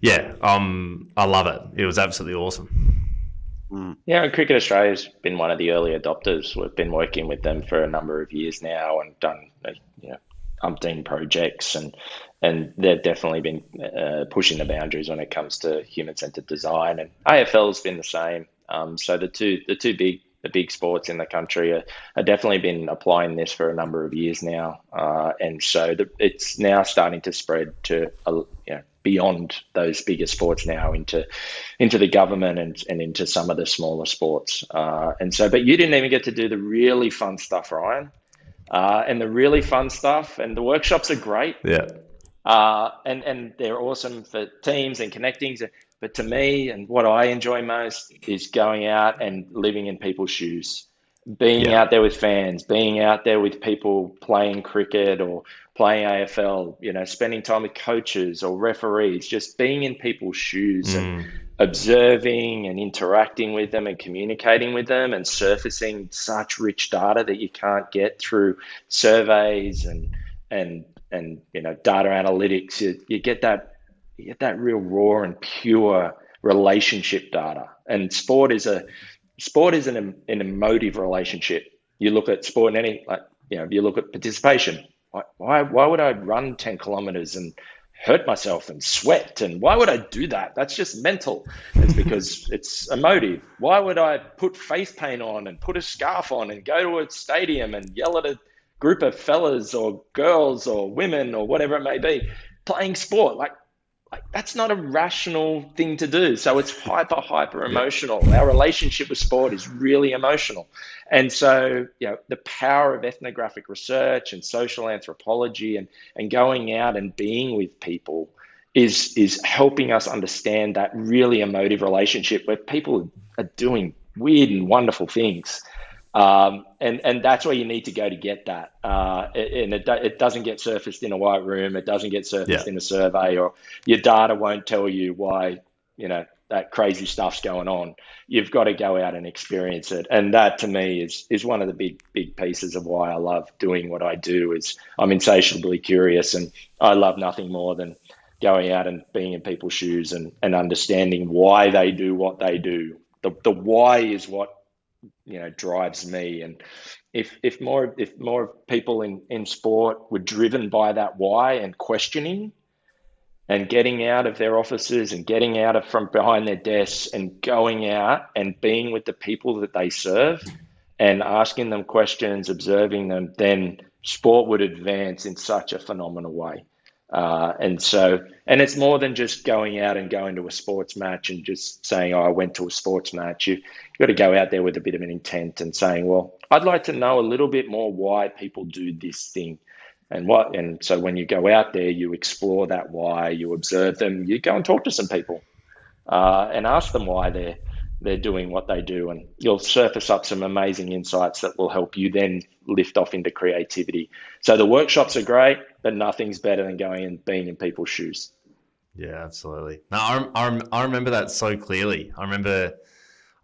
yeah, um, I love it. It was absolutely awesome. Mm. Yeah, Cricket Australia's been one of the early adopters. We've been working with them for a number of years now and done you know umpteen projects and and they've definitely been uh, pushing the boundaries when it comes to human centered design. And AFL's been the same. Um, so the two the two big the big sports in the country are, are definitely been applying this for a number of years now, uh, and so the, it's now starting to spread to uh, you know beyond those bigger sports now into into the government and, and into some of the smaller sports. Uh, and so, but you didn't even get to do the really fun stuff, Ryan. Uh, and the really fun stuff, and the workshops are great. Yeah. Uh, and and they're awesome for teams and connectings. But to me, and what I enjoy most is going out and living in people's shoes being yeah. out there with fans, being out there with people playing cricket or playing AFL, you know, spending time with coaches or referees, just being in people's shoes mm. and observing and interacting with them and communicating with them and surfacing such rich data that you can't get through surveys and and and you know data analytics. You, you get that you get that real raw and pure relationship data. And sport is a sport is an, an emotive relationship. You look at sport and any, like, you know, if you look at participation. Why, why, why would I run 10 kilometers and hurt myself and sweat? And why would I do that? That's just mental. It's because it's emotive. Why would I put face paint on and put a scarf on and go to a stadium and yell at a group of fellas or girls or women or whatever it may be playing sport? Like, like that's not a rational thing to do. So it's hyper, hyper emotional. Yeah. Our relationship with sport is really emotional. And so, you know, the power of ethnographic research and social anthropology and, and going out and being with people is is helping us understand that really emotive relationship where people are doing weird and wonderful things um, and and that's where you need to go to get that. Uh, and it, it doesn't get surfaced in a white room. It doesn't get surfaced yeah. in a survey, or your data won't tell you why you know that crazy stuff's going on. You've got to go out and experience it. And that to me is is one of the big big pieces of why I love doing what I do. Is I'm insatiably curious, and I love nothing more than going out and being in people's shoes and, and understanding why they do what they do. The, the why is what you know drives me. And if if more if more people in in sport were driven by that why and questioning and getting out of their offices and getting out of from behind their desks and going out and being with the people that they serve and asking them questions observing them then sport would advance in such a phenomenal way uh, and so, and it's more than just going out and going to a sports match and just saying, "Oh, I went to a sports match." You, have got to go out there with a bit of an intent and saying, "Well, I'd like to know a little bit more why people do this thing." and what. And so when you go out there, you explore that why, you observe them, you go and talk to some people uh, and ask them why they're they're doing what they do, and you'll surface up some amazing insights that will help you then lift off into creativity. So the workshops are great, but nothing's better than going and being in people's shoes. Yeah, absolutely. No, I, I, I remember that so clearly. I remember,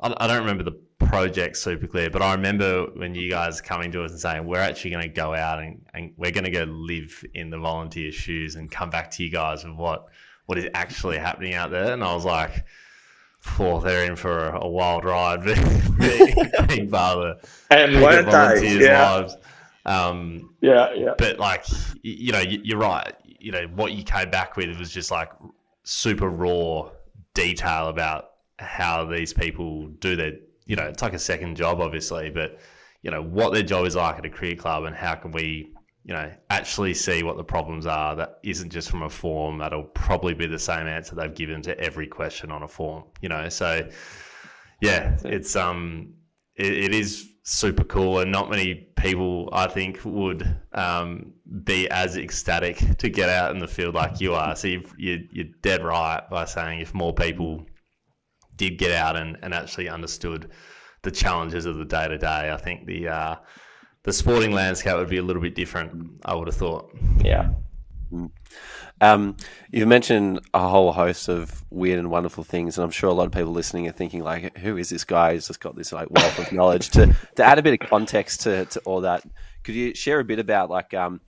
I, I don't remember the project super clear, but I remember when you guys coming to us and saying we're actually going to go out and, and we're going to go live in the volunteer shoes and come back to you guys with what what is actually happening out there. And I was like, "Oh, they're in for a, a wild ride." being father and weren't they? Yeah. Lives. Um, yeah, yeah. But like, you know, you're right. You know, what you came back with was just like super raw detail about how these people do their you know, it's like a second job, obviously, but you know what their job is like at a career club, and how can we, you know, actually see what the problems are that isn't just from a form that'll probably be the same answer they've given to every question on a form, you know. So, yeah, it's um, it, it is super cool, and not many people I think would um, be as ecstatic to get out in the field like you are. So you you you're dead right by saying if more people did get out and, and actually understood the challenges of the day to day, I think the uh, the sporting landscape would be a little bit different. I would have thought. Yeah. Mm. Um, you've mentioned a whole host of weird and wonderful things, and I'm sure a lot of people listening are thinking, like, "Who is this guy who's just got this like wealth of knowledge?" to to add a bit of context to, to all that, could you share a bit about like um,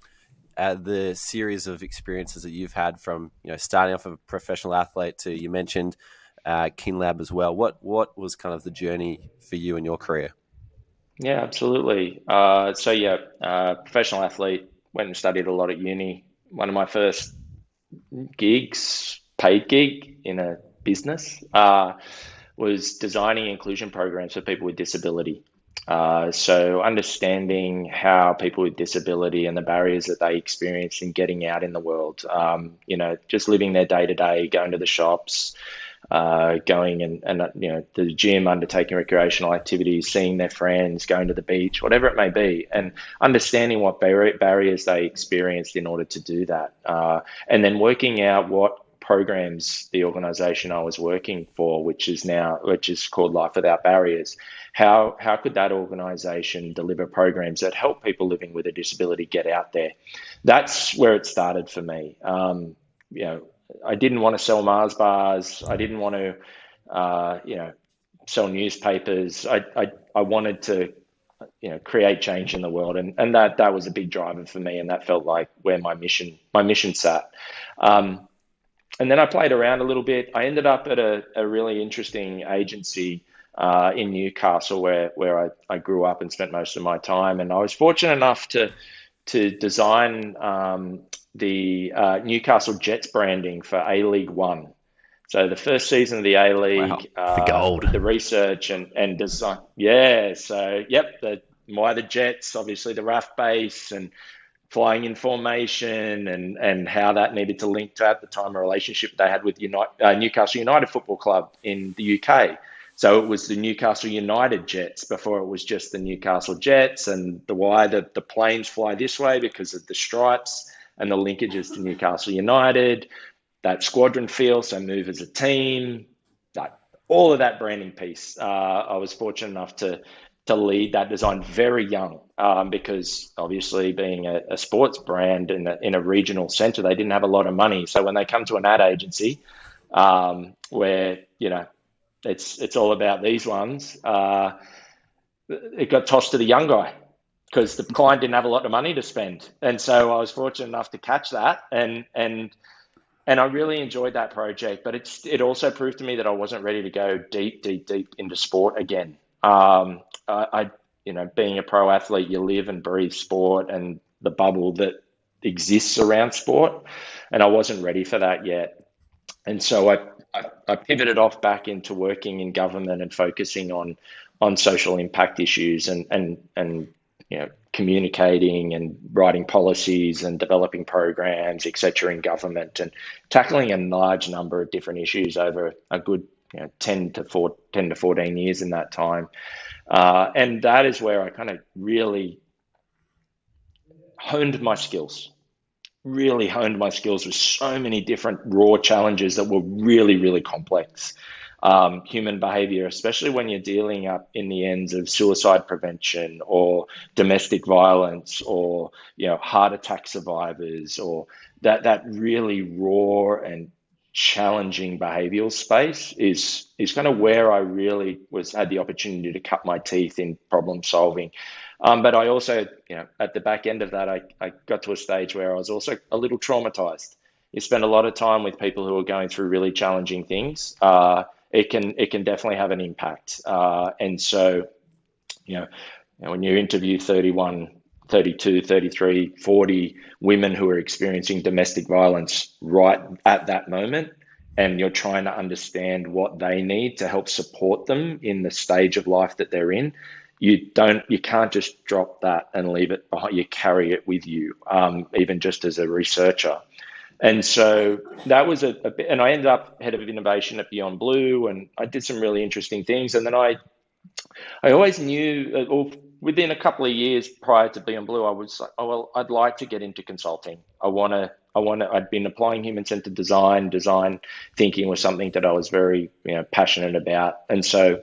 uh, the series of experiences that you've had from you know starting off a professional athlete to you mentioned uh, Lab as well. What what was kind of the journey for you in your career? Yeah, absolutely. Uh, so yeah, uh, professional athlete. Went and studied a lot at uni. One of my first gigs, paid gig in a business, uh, was designing inclusion programs for people with disability. Uh, so understanding how people with disability and the barriers that they experience in getting out in the world, um, you know, just living their day to day, going to the shops, uh, going and, and you know the gym, undertaking recreational activities, seeing their friends, going to the beach, whatever it may be, and understanding what bar- barriers they experienced in order to do that, uh, and then working out what programs the organization I was working for, which is now which is called Life Without Barriers, how how could that organization deliver programs that help people living with a disability get out there? That's where it started for me. Um, you know, I didn't want to sell Mars bars. I didn't want to, uh, you know, sell newspapers. I, I, I wanted to, you know, create change in the world, and, and that that was a big driver for me, and that felt like where my mission my mission sat. Um, and then I played around a little bit. I ended up at a, a really interesting agency uh, in Newcastle, where where I, I grew up and spent most of my time, and I was fortunate enough to to design um, the uh, Newcastle Jets branding for A League One. So the first season of the A League, wow. uh, the gold, the research and and design. Yeah, so yep, the why the Jets, obviously the RAF base and flying in formation and and how that needed to link to at the time a relationship they had with United, uh, Newcastle United Football Club in the UK. So it was the Newcastle United Jets before it was just the Newcastle Jets and the why the, the planes fly this way because of the stripes and the linkages to Newcastle United, that squadron feel, so move as a team, that, all of that branding piece. Uh, I was fortunate enough to to lead that design very young um, because obviously being a, a sports brand in a, in a regional center, they didn't have a lot of money. So when they come to an ad agency um, where, you know, it's, it's all about these ones, uh, it got tossed to the young guy because the client didn't have a lot of money to spend. And so I was fortunate enough to catch that and and and I really enjoyed that project. But it's it also proved to me that I wasn't ready to go deep, deep, deep into sport again. Um, I, I you know, being a pro athlete, you live and breathe sport and the bubble that exists around sport, and I wasn't ready for that yet. And so I, I, I pivoted off back into working in government and focusing on on social impact issues and and and you know, communicating and writing policies and developing programs, etc., in government and tackling a large number of different issues over a good you know, 10 to 4, 10 to 14 years in that time. Uh, and that is where I kind of really honed my skills, really honed my skills with so many different raw challenges that were really, really complex. Um, human behavior, especially when you're dealing up in the ends of suicide prevention or domestic violence or you know heart attack survivors or that that really raw and challenging behavioral space is is kind of where I really was had the opportunity to cut my teeth in problem solving. Um, but I also, you know, at the back end of that, I, I got to a stage where I was also a little traumatized. You spend a lot of time with people who are going through really challenging things. Uh, it can it can definitely have an impact. Uh, and so, you know, you know, when you interview 31 32, 33, 40 women who are experiencing domestic violence right at that moment. And you're trying to understand what they need to help support them in the stage of life that they're in. You don't, you can't just drop that and leave it behind. You carry it with you, um, even just as a researcher. And so that was a, a bit, and I ended up head of innovation at Beyond Blue, and I did some really interesting things. And then I, I always knew, uh, or within a couple of years prior to Beyond Blue, I was like, oh well, I'd like to get into consulting. I want to. I want to. I'd been applying human centered design. Design thinking was something that I was very you know passionate about, and so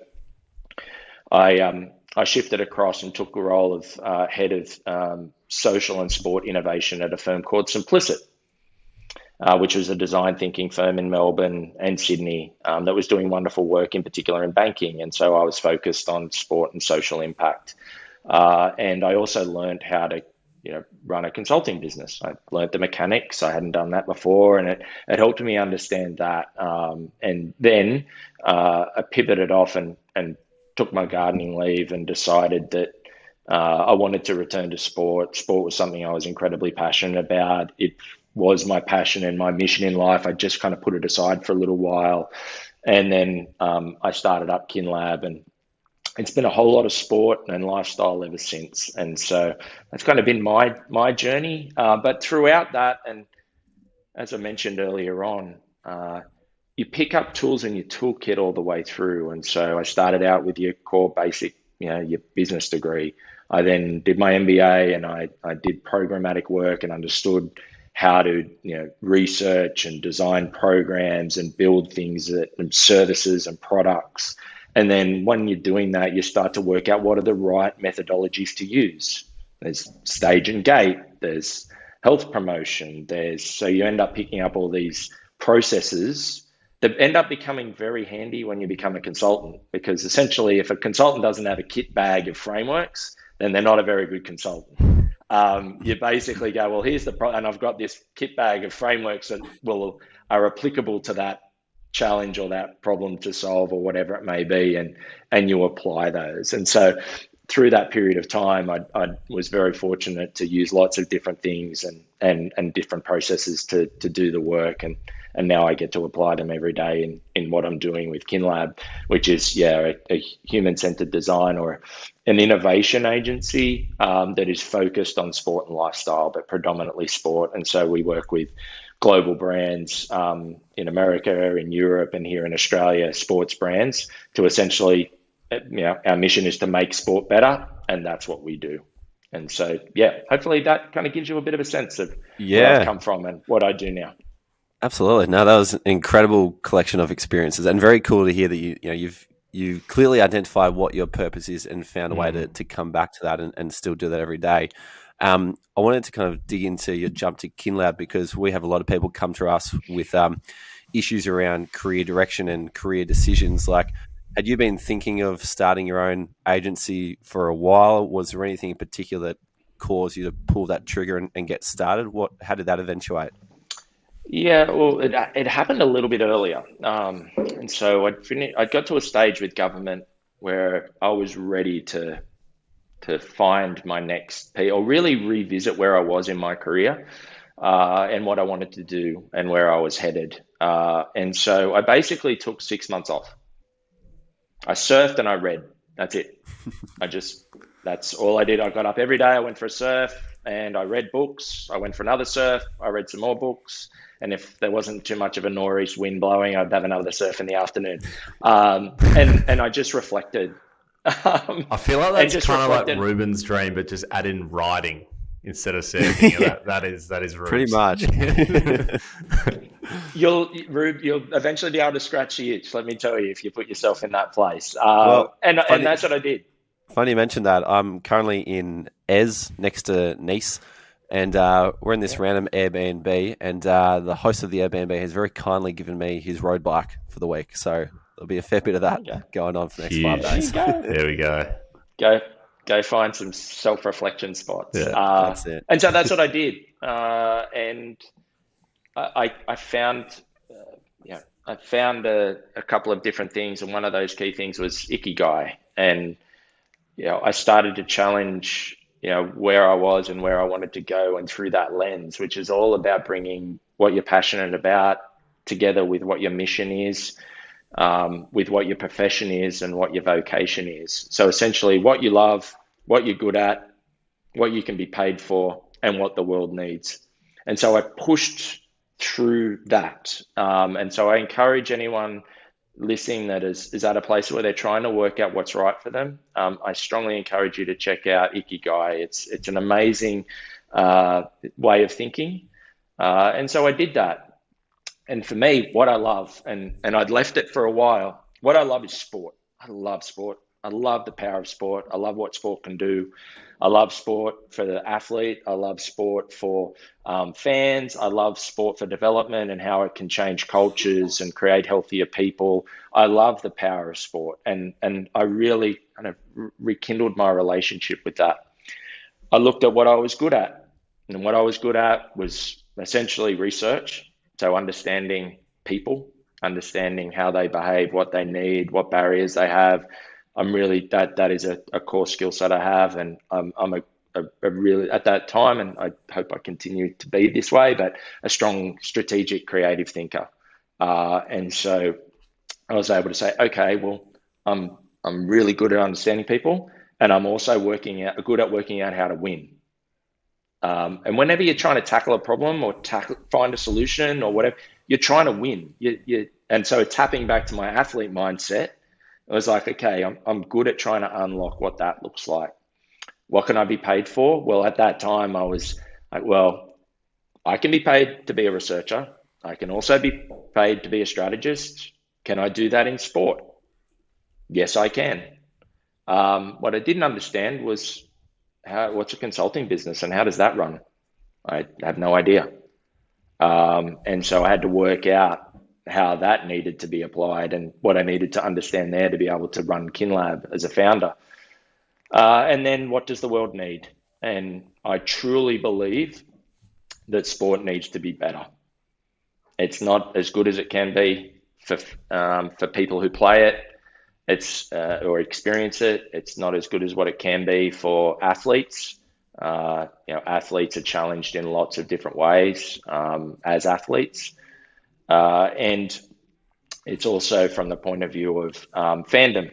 I um, I shifted across and took a role of uh, head of um, social and sport innovation at a firm called Symplicit. Uh, which was a design thinking firm in Melbourne and Sydney um, that was doing wonderful work, in particular in banking. And so I was focused on sport and social impact. Uh, and I also learned how to, you know, run a consulting business. I learned the mechanics. I hadn't done that before, and it, it helped me understand that. Um, and then uh, I pivoted off and, and took my gardening leave and decided that uh, I wanted to return to sport. Sport was something I was incredibly passionate about. It was my passion and my mission in life. I just kind of put it aside for a little while. And then um, I started up KinLab and it's been a whole lot of sport and lifestyle ever since. And so that's kind of been my my journey. Uh, but throughout that, and as I mentioned earlier on, uh, you pick up tools in your toolkit all the way through. And so I started out with your core basic, you know, your business degree. I then did my MBA and I, I did programmatic work and understood how to you know research and design programs and build things that and services and products and then when you're doing that, you start to work out what are the right methodologies to use. There's stage and gate, there's health promotion, there's so you end up picking up all these processes that end up becoming very handy when you become a consultant because essentially if a consultant doesn't have a kit bag of frameworks, then they're not a very good consultant. Um, you basically go, well, here's the pro, and I've got this kit bag of frameworks that will are applicable to that challenge or that problem to solve or whatever it may be and and you apply those and so through that period of time I, I was very fortunate to use lots of different things and and and different processes to to do the work and and now I get to apply them every day in, in what I'm doing with KinLab, which is yeah a, a human-centered design or an innovation agency um, that is focused on sport and lifestyle, but predominantly sport. And so we work with global brands um, in America, in Europe, and here in Australia, sports brands to essentially, you know, our mission is to make sport better, and that's what we do. And so, yeah, hopefully that kind of gives you a bit of a sense of yeah. where I've come from and what I do now. Absolutely. No, that was an incredible collection of experiences, and very cool to hear that you, you know, you've you clearly identified what your purpose is and found a way to, mm. to come back to that and, and still do that every day. Um, I wanted to kind of dig into your jump to KinLab because we have a lot of people come to us with um, issues around career direction and career decisions. Like, had you been thinking of starting your own agency for a while? Was there anything in particular that caused you to pull that trigger and, and get started? What? How did that eventuate? Yeah, well, it, it happened a little bit earlier, um, and so I'd finished, I got to a stage with government where I was ready to to find my next P or really revisit where I was in my career uh, and what I wanted to do and where I was headed. Uh, and so I basically took six months off. I surfed and I read. That's it. I just, that's all I did. I got up every day. I went for a surf and I read books. I went for another surf. I read some more books. And if there wasn't too much of a nor'east wind blowing, I'd have another surf in the afternoon. Um, and, and I just reflected um, I feel like that's kind of like Ruben's dream, but just add in writing. instead of surfing. that, that is that is pretty much. you'll Rube, you'll eventually be able to scratch the itch. Let me tell you, if you put yourself in that place. Uh, well, and funny, and that's what I did. Funny you mentioned that. I'm currently in Eze next to Nice. And uh, we're in this yeah. random Airbnb, and uh, the host of the Airbnb has very kindly given me his road bike for the week. So there'll be a fair bit of that okay. going on for the next Huge. five days. there we go. Go go find some self reflection spots. Yeah, uh, that's it. And so that's what I did. Uh, and I, I found, uh, yeah, I found a, a, couple of different things. And one of those key things was Ikigai. And, you know, I started to challenge, you know, where I was and where I wanted to go and through that lens, which is all about bringing what you're passionate about together with what your mission is um, with what your profession is and what your vocation is. So essentially, what you love, what you're good at, what you can be paid for, and what the world needs. And so I pushed through that. Um, and so I encourage anyone listening that is, is at a place where they're trying to work out what's right for them. Um, I strongly encourage you to check out Ikigai. It's, it's an amazing uh, way of thinking. Uh, and so I did that and for me, what I love, and and I'd left it for a while. What I love is sport. I love sport. I love the power of sport. I love what sport can do. I love sport for the athlete. I love sport for um, fans. I love sport for development and how it can change cultures and create healthier people. I love the power of sport, and and I really kind of rekindled my relationship with that. I looked at what I was good at, and what I was good at was essentially research so understanding people, understanding how they behave, what they need, what barriers they have. I'm really that that is a, a core skill set I have, and I'm, I'm a, a, a, really at that time, and I hope I continue to be this way, but a strong strategic, creative thinker. Uh, and so I was able to say, okay, well, I'm I'm really good at understanding people, and I'm also working out good at working out how to win. Um, and whenever you're trying to tackle a problem or tackle, find a solution or whatever, you're trying to win. You, you, and so tapping back to my athlete mindset, it was like, okay, I'm, I'm good at trying to unlock what that looks like. What can I be paid for? Well, at that time, I was like, well, I can be paid to be a researcher. I can also be paid to be a strategist. Can I do that in sport? Yes, I can. Um, what I didn't understand was how, what's a consulting business and how does that run? I have no idea. Um, and so I had to work out how that needed to be applied and what I needed to understand there to be able to run KinLab as a founder. Uh, and then what does the world need? And I truly believe that sport needs to be better. It's not as good as it can be for um, for people who play it it's uh, or experience it. It's not as good as what it can be for athletes. Uh, you know, athletes are challenged in lots of different ways um, as athletes, uh, and it's also from the point of view of um, fandom.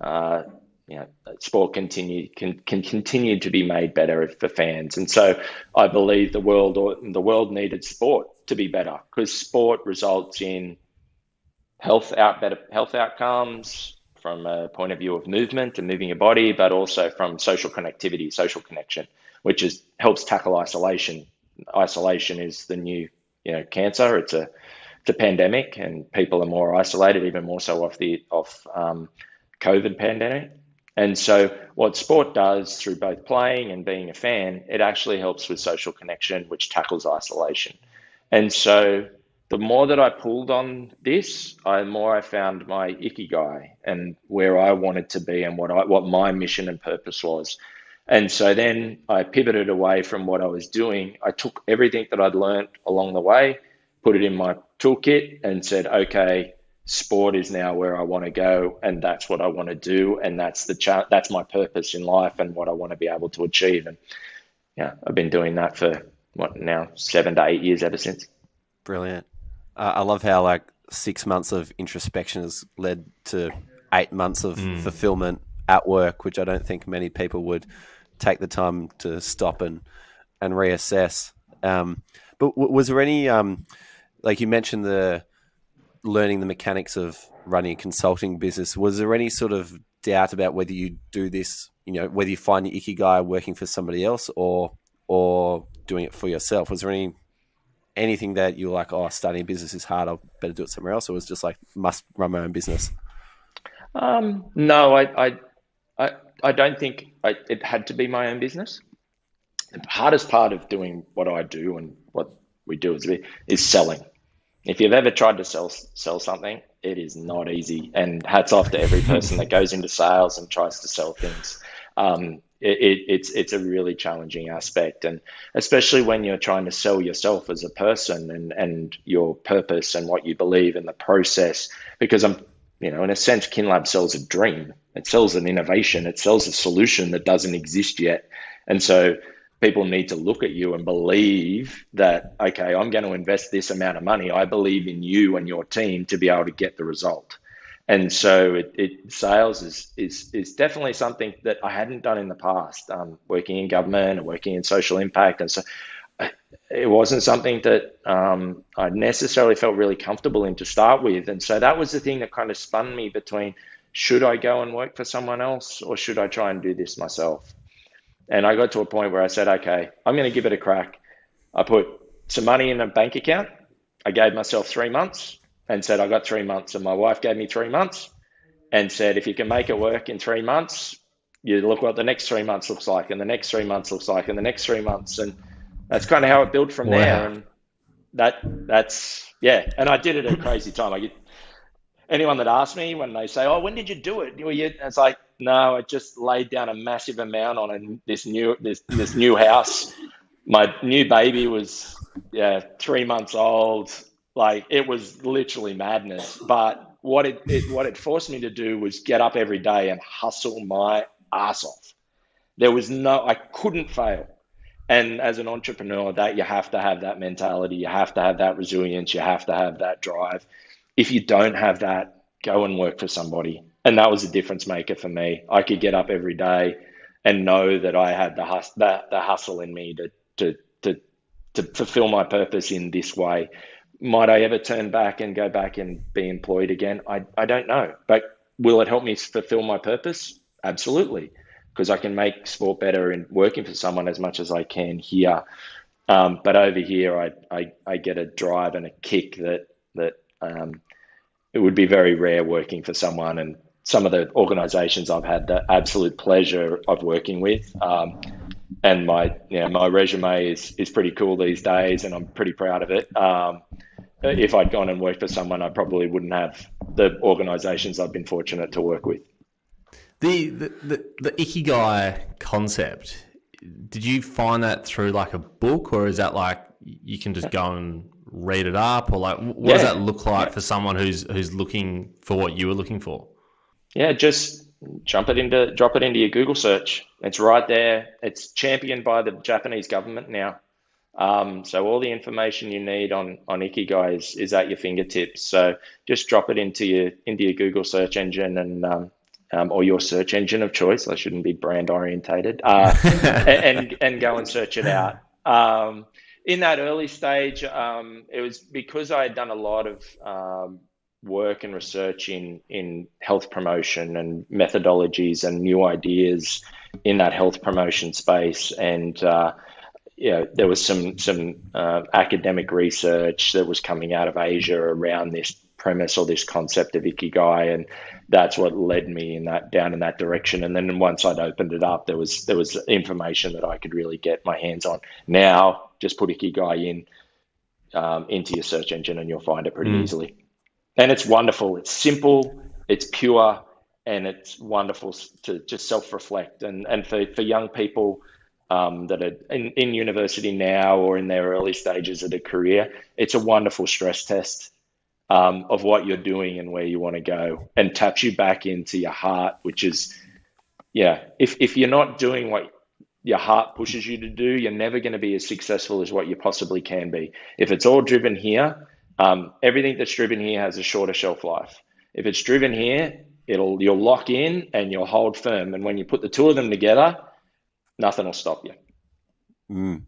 Uh, you know, sport continue can, can continue to be made better for fans, and so I believe the world or the world needed sport to be better because sport results in health out better health outcomes from a point of view of movement and moving your body, but also from social connectivity, social connection, which is helps tackle isolation. Isolation is the new you know cancer. It's a a pandemic, and people are more isolated, even more so off the off um, COVID pandemic. And so, what sport does through both playing and being a fan, it actually helps with social connection, which tackles isolation. And so, the more that I pulled on this, the more I found my ikigai and where I wanted to be and what I, what my mission and purpose was. And so then I pivoted away from what I was doing. I took everything that I'd learned along the way, put it in my toolkit, and said, okay, sport is now where I want to go, and that's what I want to do, and that's the cha- that's my purpose in life and what I want to be able to achieve. And yeah, I've been doing that for what now seven to eight years ever since. Brilliant. Uh, I love how like six months of introspection has led to eight months of mm. fulfillment at work, which I don't think many people would take the time to stop and and reassess. Um, but w- was there any um, like you mentioned the learning the mechanics of running a consulting business? Was there any sort of doubt about whether you do this? You know, whether you find the ikigai working for somebody else or or doing it for yourself? Was there any anything that you were like, oh, starting a business is hard. I better do it somewhere else, or was it just like must run my own business? Um, no, I, I, I, I don't think I, it had to be my own business. The hardest part of doing what I do and what we do is, is selling. If you've ever tried to sell sell something, it is not easy. And hats off to every person that goes into sales and tries to sell things. Um, it, it, it's it's a really challenging aspect, and especially when you're trying to sell yourself as a person and and your purpose and what you believe in the process. Because I'm, you know, in a sense, KinLab sells a dream. It sells an innovation. It sells a solution that doesn't exist yet, and so people need to look at you and believe that okay, I'm going to invest this amount of money. I believe in you and your team to be able to get the result and so it, it, sales is, is is definitely something that I hadn't done in the past. Um, working in government and working in social impact, and so it wasn't something that um, I necessarily felt really comfortable in to start with. And so that was the thing that kind of spun me between should I go and work for someone else or should I try and do this myself? And I got to a point where I said, okay, I'm going to give it a crack. I put some money in a bank account. I gave myself three months and said, I got three months. And my wife gave me three months and said, if you can make it work in three months, you look what the next three months looks like, and the next three months looks like, and the next three months. And that's kind of how it built from wow. there. And that that's yeah. And I did it at a crazy time. I get anyone that asks me when they say, "Oh, when did you do it?" You, it's like, no, I just laid down a massive amount on this new this this new house. My new baby was yeah three months old. Like it was literally madness. But what it, it what it forced me to do was get up every day and hustle my ass off. There was no I couldn't fail. And as an entrepreneur, that you have to have that mentality, you have to have that resilience, you have to have that drive. If you don't have that, go and work for somebody. And that was a difference maker for me. I could get up every day and know that I had the hus- the, the hustle in me to, to to to fulfill my purpose in this way might I ever turn back and go back and be employed again? I, I don't know. But will it help me fulfill my purpose? Absolutely. Because I can make sport better in working for someone as much as I can here. Um, but over here, I, I, I, get a drive and a kick that, that um, it would be very rare working for someone. And some of the organizations I've had the absolute pleasure of working with. Um, and my, know, my resume is, is pretty cool these days, and I'm pretty proud of it. Um, if I'd gone and worked for someone, I probably wouldn't have the organisations I've been fortunate to work with. The, the the the ikigai concept. Did you find that through like a book, or is that like you can just go and read it up, or like what yeah. does that look like yeah. for someone who's who's looking for what you were looking for? Yeah, just jump it into drop it into your Google search. It's right there. It's championed by the Japanese government now. Um, so all the information you need on on Ikigai is, is at your fingertips. So just drop it into your into your Google search engine and um, um, or your search engine of choice. I shouldn't be brand orientated, uh, and and go and search it out. Um, in that early stage, um, it was because I had done a lot of um, work and research in in health promotion and methodologies and new ideas in that health promotion space and uh, you know, there was some some uh, academic research that was coming out of Asia around this premise or this concept of ikigai, and that's what led me in that down in that direction. And then once I'd opened it up, there was there was information that I could really get my hands on. Now, just put ikigai in um, into your search engine, and you'll find it pretty mm. easily. And it's wonderful. It's simple. It's pure, and it's wonderful to just self reflect. And and for for young people um, that are in, in university now or in their early stages of their career, it's a wonderful stress test um, of what you're doing and where you want to go and taps you back into your heart, which is, yeah, if, if you're not doing what your heart pushes you to do, you're never going to be as successful as what you possibly can be. If it's all driven here, um, everything that's driven here has a shorter shelf life. If it's driven here, it'll you'll lock in and you'll hold firm. And when you put the two of them together, nothing will stop you. Mm.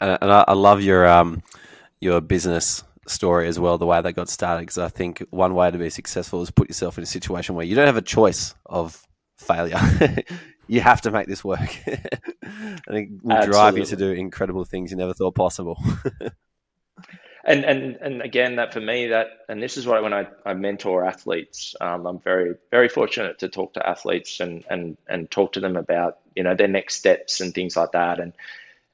And, and I, I, love your um, your business story as well, the way that got started. Because I think one way to be successful is put yourself in a situation where you don't have a choice of failure. you have to make this work. and it will drive you to do incredible things you never thought possible. and and and again, that for me, that and this is why when I, I mentor athletes, um, I'm very very fortunate to talk to athletes and and and talk to them about you know their next steps and things like that. And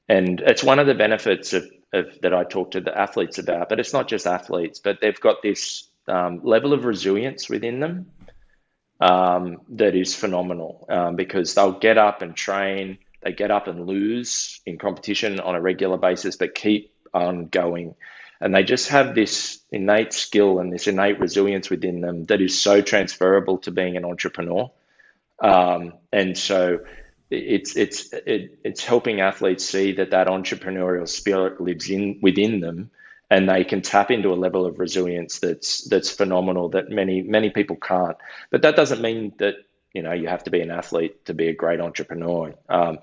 and it's one of the benefits of, of that I talk to the athletes about. But it's not just athletes, but they've got this um, level of resilience within them um, that is phenomenal um, because they'll get up and train, they get up and lose in competition on a regular basis, but keep on going. And they just have this innate skill and this innate resilience within them that is so transferable to being an entrepreneur. Um, and so it's it's it, it's helping athletes see that that entrepreneurial spirit lives in within them and they can tap into a level of resilience that's that's phenomenal that many many people can't. But that doesn't mean that you know you have to be an athlete to be a great entrepreneur. Um,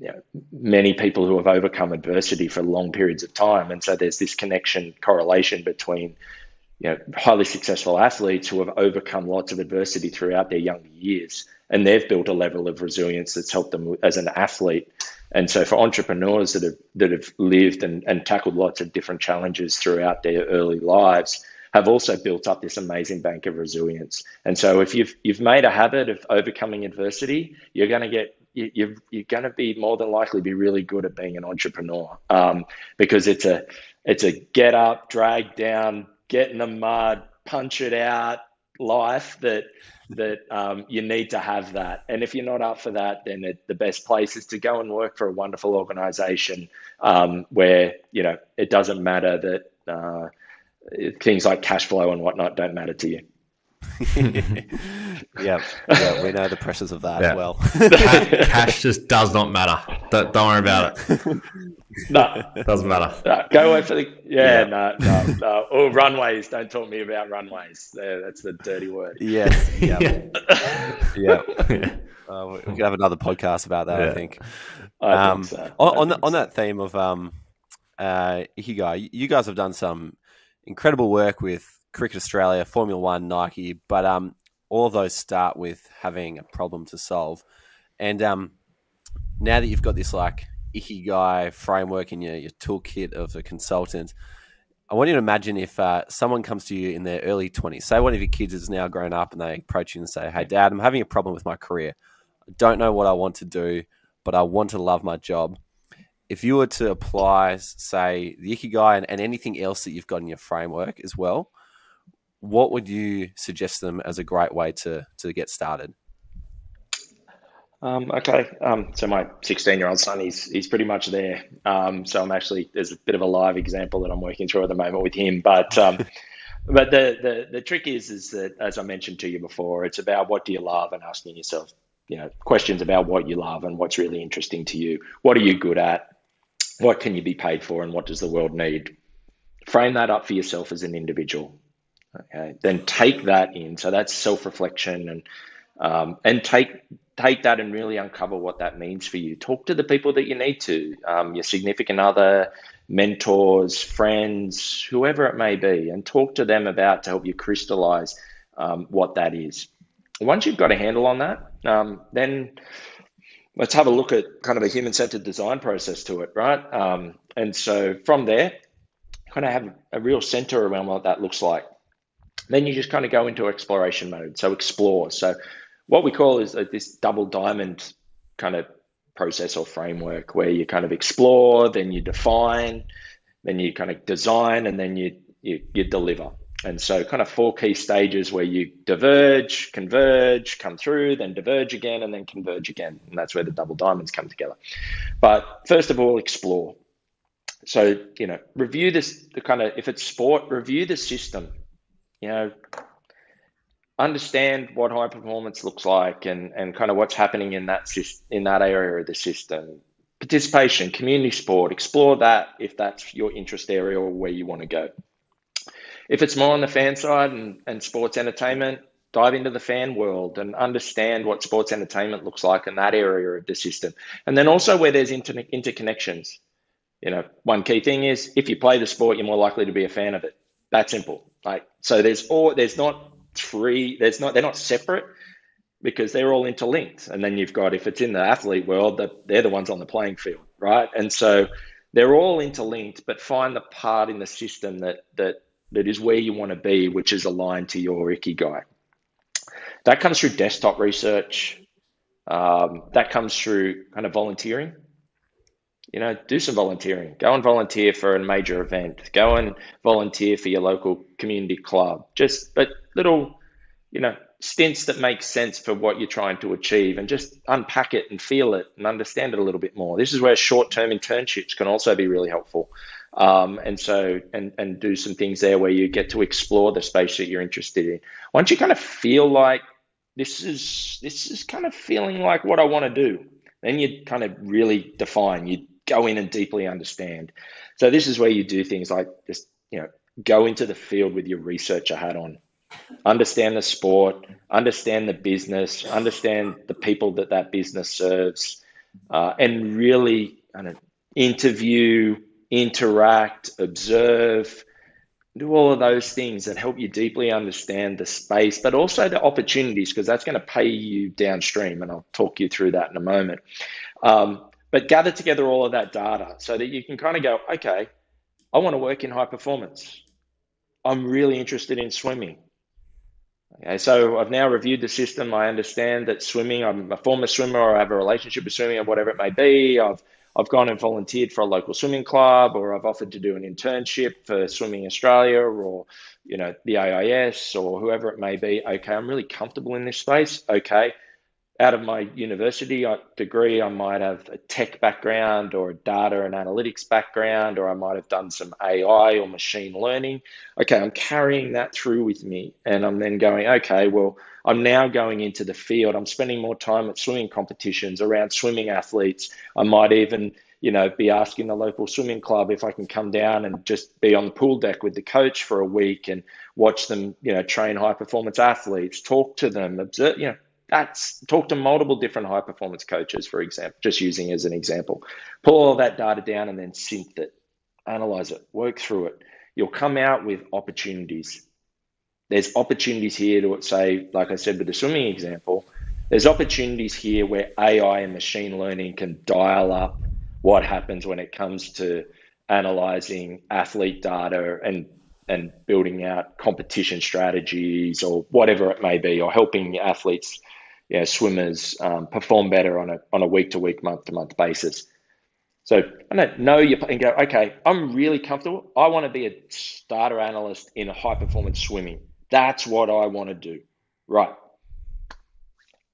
you know, many people who have overcome adversity for long periods of time, and so there's this connection correlation between you know highly successful athletes who have overcome lots of adversity throughout their younger years, and they've built a level of resilience that's helped them as an athlete and so for entrepreneurs that have that have lived and, and tackled lots of different challenges throughout their early lives have also built up this amazing bank of resilience. And so if you've you've made a habit of overcoming adversity, you're going to get you, you're going to be more than likely be really good at being an entrepreneur um, because it's a it's a get up, drag down, get in the mud, punch it out life that that um, you need to have that. And if you're not up for that, then it, the best place is to go and work for a wonderful organization um, where, you know, it doesn't matter that uh, things like cash flow and whatnot don't matter to you. yeah, yeah, we know the pressures of that yeah. as well. Cash just does not matter. Don't, don't worry about it. no, doesn't matter. No, go away for the yeah, yeah. no, no, no. Or runways. Don't talk to me about runways. There, that's the dirty word. Yes. Yeah. yeah. yeah. Uh, we could have another podcast about that. I think. I um, think so. on on, the, so. on, that theme of um, uh, Ikigai, you guys have done some incredible work with Cricket Australia, Formula One, Nike, but um, all of those start with having a problem to solve. And um, now that you've got this like ikigai framework in your, your toolkit of a consultant, I want you to imagine if uh, someone comes to you in their early 20s, say one of your kids is now grown up and they approach you and say, Hey, dad, I'm having a problem with my career. I don't know what I want to do, but I want to love my job. If you were to apply, say, the Ikigai and, and anything else that you've got in your framework as well, what would you suggest them as a great way to to get started? Um, okay, um, so my 16 year old son, he's he's pretty much there. Um, so I'm actually there's a bit of a live example that I'm working through at the moment with him. But um, but the, the the trick is is that as I mentioned to you before, it's about what do you love and asking yourself, you know, questions about what you love and what's really interesting to you. What are you good at? What can you be paid for, and what does the world need? Frame that up for yourself as an individual. Okay, then take that in. So that's self reflection and um, and take take that and really uncover what that means for you. Talk to the people that you need to, um, your significant other, mentors, friends, whoever it may be, and talk to them about to help you crystallize um, what that is. Once you've got a handle on that, um, then let's have a look at kind of a human centered design process to it, right? Um, and so from there, kind of have a real center around what that looks like. Then you just kind of go into exploration mode. So explore. So what we call is uh, this double diamond kind of process or framework where you kind of explore, then you define, then you kind of design, and then you you, you deliver. And so, kind of four key stages where you diverge, converge, come through, then diverge again, and then converge again. And that's where the double diamonds come together. But first of all, explore. So, you know, review this, the kind of, if it's sport, review the system you know, understand what high performance looks like and, and kind of what's happening in that in that area of the system. Participation, community sport, explore that if that's your interest area or where you want to go. If it's more on the fan side and, and sports entertainment, dive into the fan world and understand what sports entertainment looks like in that area of the system. And then also where there's inter- interconnections. You know, one key thing is if you play the sport, you're more likely to be a fan of it. That simple. Like so, there's all there's not three. There's not they're not separate. because they're all interlinked. And then you've got, if it's in the athlete world, that they're the ones on the playing field, right? And so they're all interlinked, but find the part in the system that that that is where you want to be, which is aligned to your ikigai. That comes through desktop research. Um, that comes through kind of volunteering. You know, do some volunteering. Go and volunteer for a major event. Go and volunteer for your local community club. Just but little, you know, stints that make sense for what you're trying to achieve and just unpack it and feel it and understand it a little bit more. This is where short term internships can also be really helpful. Um, and so, and, and do some things there where you get to explore the space that you're interested in. Once you kind of feel like this is, this is kind of feeling like what I want to do, then you kind of really define, you go in and deeply understand. So this is where you do things like just, you know, go into the field with your researcher hat on understand the sport, understand the business, understand the people that that business serves, uh, and really kind of interview, interact, observe, do all of those things that help you deeply understand the space, but also the opportunities, because that's going to pay you downstream. And I'll talk you through that in a moment. Um, but gather together all of that data so that you can kind of go, okay, I want to work in high performance. I'm really interested in swimming. Okay, so I've now reviewed the system. I understand that swimming, I'm a former swimmer or I have a relationship with swimming or whatever it may be. I've I've gone and volunteered for a local swimming club or I've offered to do an internship for Swimming Australia or you know the AIS or whoever it may be. Okay, I'm really comfortable in this space. Okay, out of my university uh, degree, I might have a tech background or a data and analytics background, or I might have done some AI or machine learning. Okay, I'm carrying that through with me, and I'm then going, okay, well, I'm now going into the field. I'm spending more time at swimming competitions around swimming athletes. I might even, you know, be asking the local swimming club if I can come down and just be on the pool deck with the coach for a week and watch them, you know, train high performance athletes, talk to them, observe, you know that's talk to multiple different high performance coaches, for example, just using as an example. Pull all that data down and then synth it, analyze it, work through it. You'll come out with opportunities. There's opportunities here to say, like I said with the swimming example, there's opportunities here where AI and machine learning can dial up what happens when it comes to analyzing athlete data and and building out competition strategies or whatever it may be, or helping athletes you know, swimmers um, perform better on a on a week to week, month to month basis. So I don't know you and go, okay, I'm really comfortable. I want to be a starter analyst in high performance swimming. That's what I want to do. Right.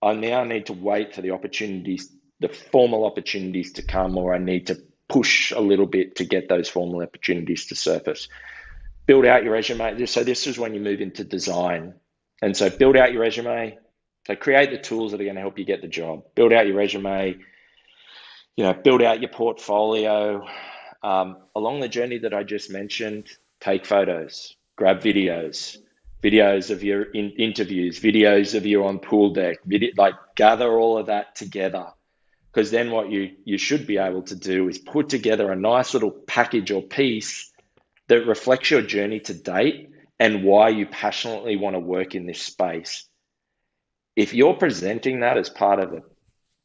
I now need to wait for the opportunities, the formal opportunities to come, or I need to push a little bit to get those formal opportunities to surface. Build out your resume. So this is when you move into design. And so build out your resume, so create the tools that are going to help you get the job. Build out your resume. You know, build out your portfolio. Um, along the journey that I just mentioned, take photos, grab videos, videos of your in- interviews, videos of you on pool deck, video, like gather all of that together. Because then what you you should be able to do is put together a nice little package or piece that reflects your journey to date and why you passionately want to work in this space if you're presenting that as part of a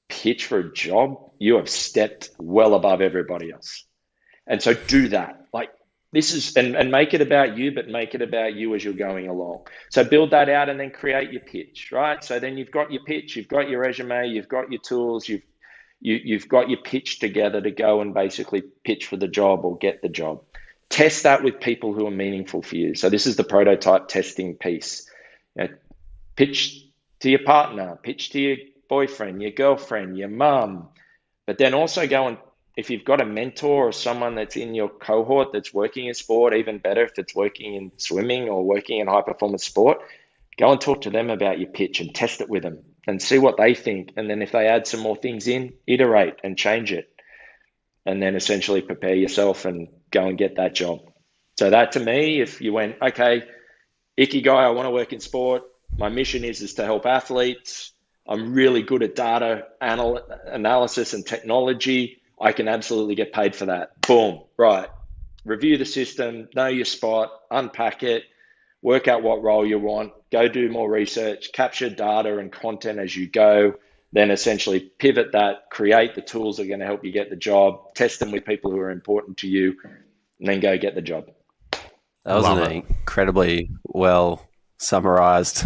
pitch for a job, you have stepped well above everybody else. And so do that. Like this is and, and make it about you, but make it about you as you're going along. So build that out and then create your pitch, right? So then you've got your pitch, you've got your resume, you've got your tools, you've you, you've got your pitch together to go and basically pitch for the job or get the job. Test that with people who are meaningful for you. So this is the prototype testing piece. You know, pitch to your partner, pitch to your boyfriend, your girlfriend, your mum, but then also go and if you've got a mentor or someone that's in your cohort that's working in sport, even better if it's working in swimming or working in high performance sport, go and talk to them about your pitch and test it with them and see what they think. And then if they add some more things in, iterate and change it. And then essentially prepare yourself and go and get that job. So that to me, if you went, okay, ikigai, I want to work in sport, my mission is is to help athletes. I'm really good at data anal- analysis and technology. I can absolutely get paid for that. Boom, right. Review the system, know your spot, unpack it, work out what role you want, go do more research, capture data and content as you go, then essentially pivot that, create the tools that are going to help you get the job, test them with people who are important to you, and then go get the job. That was an it. incredibly well summarized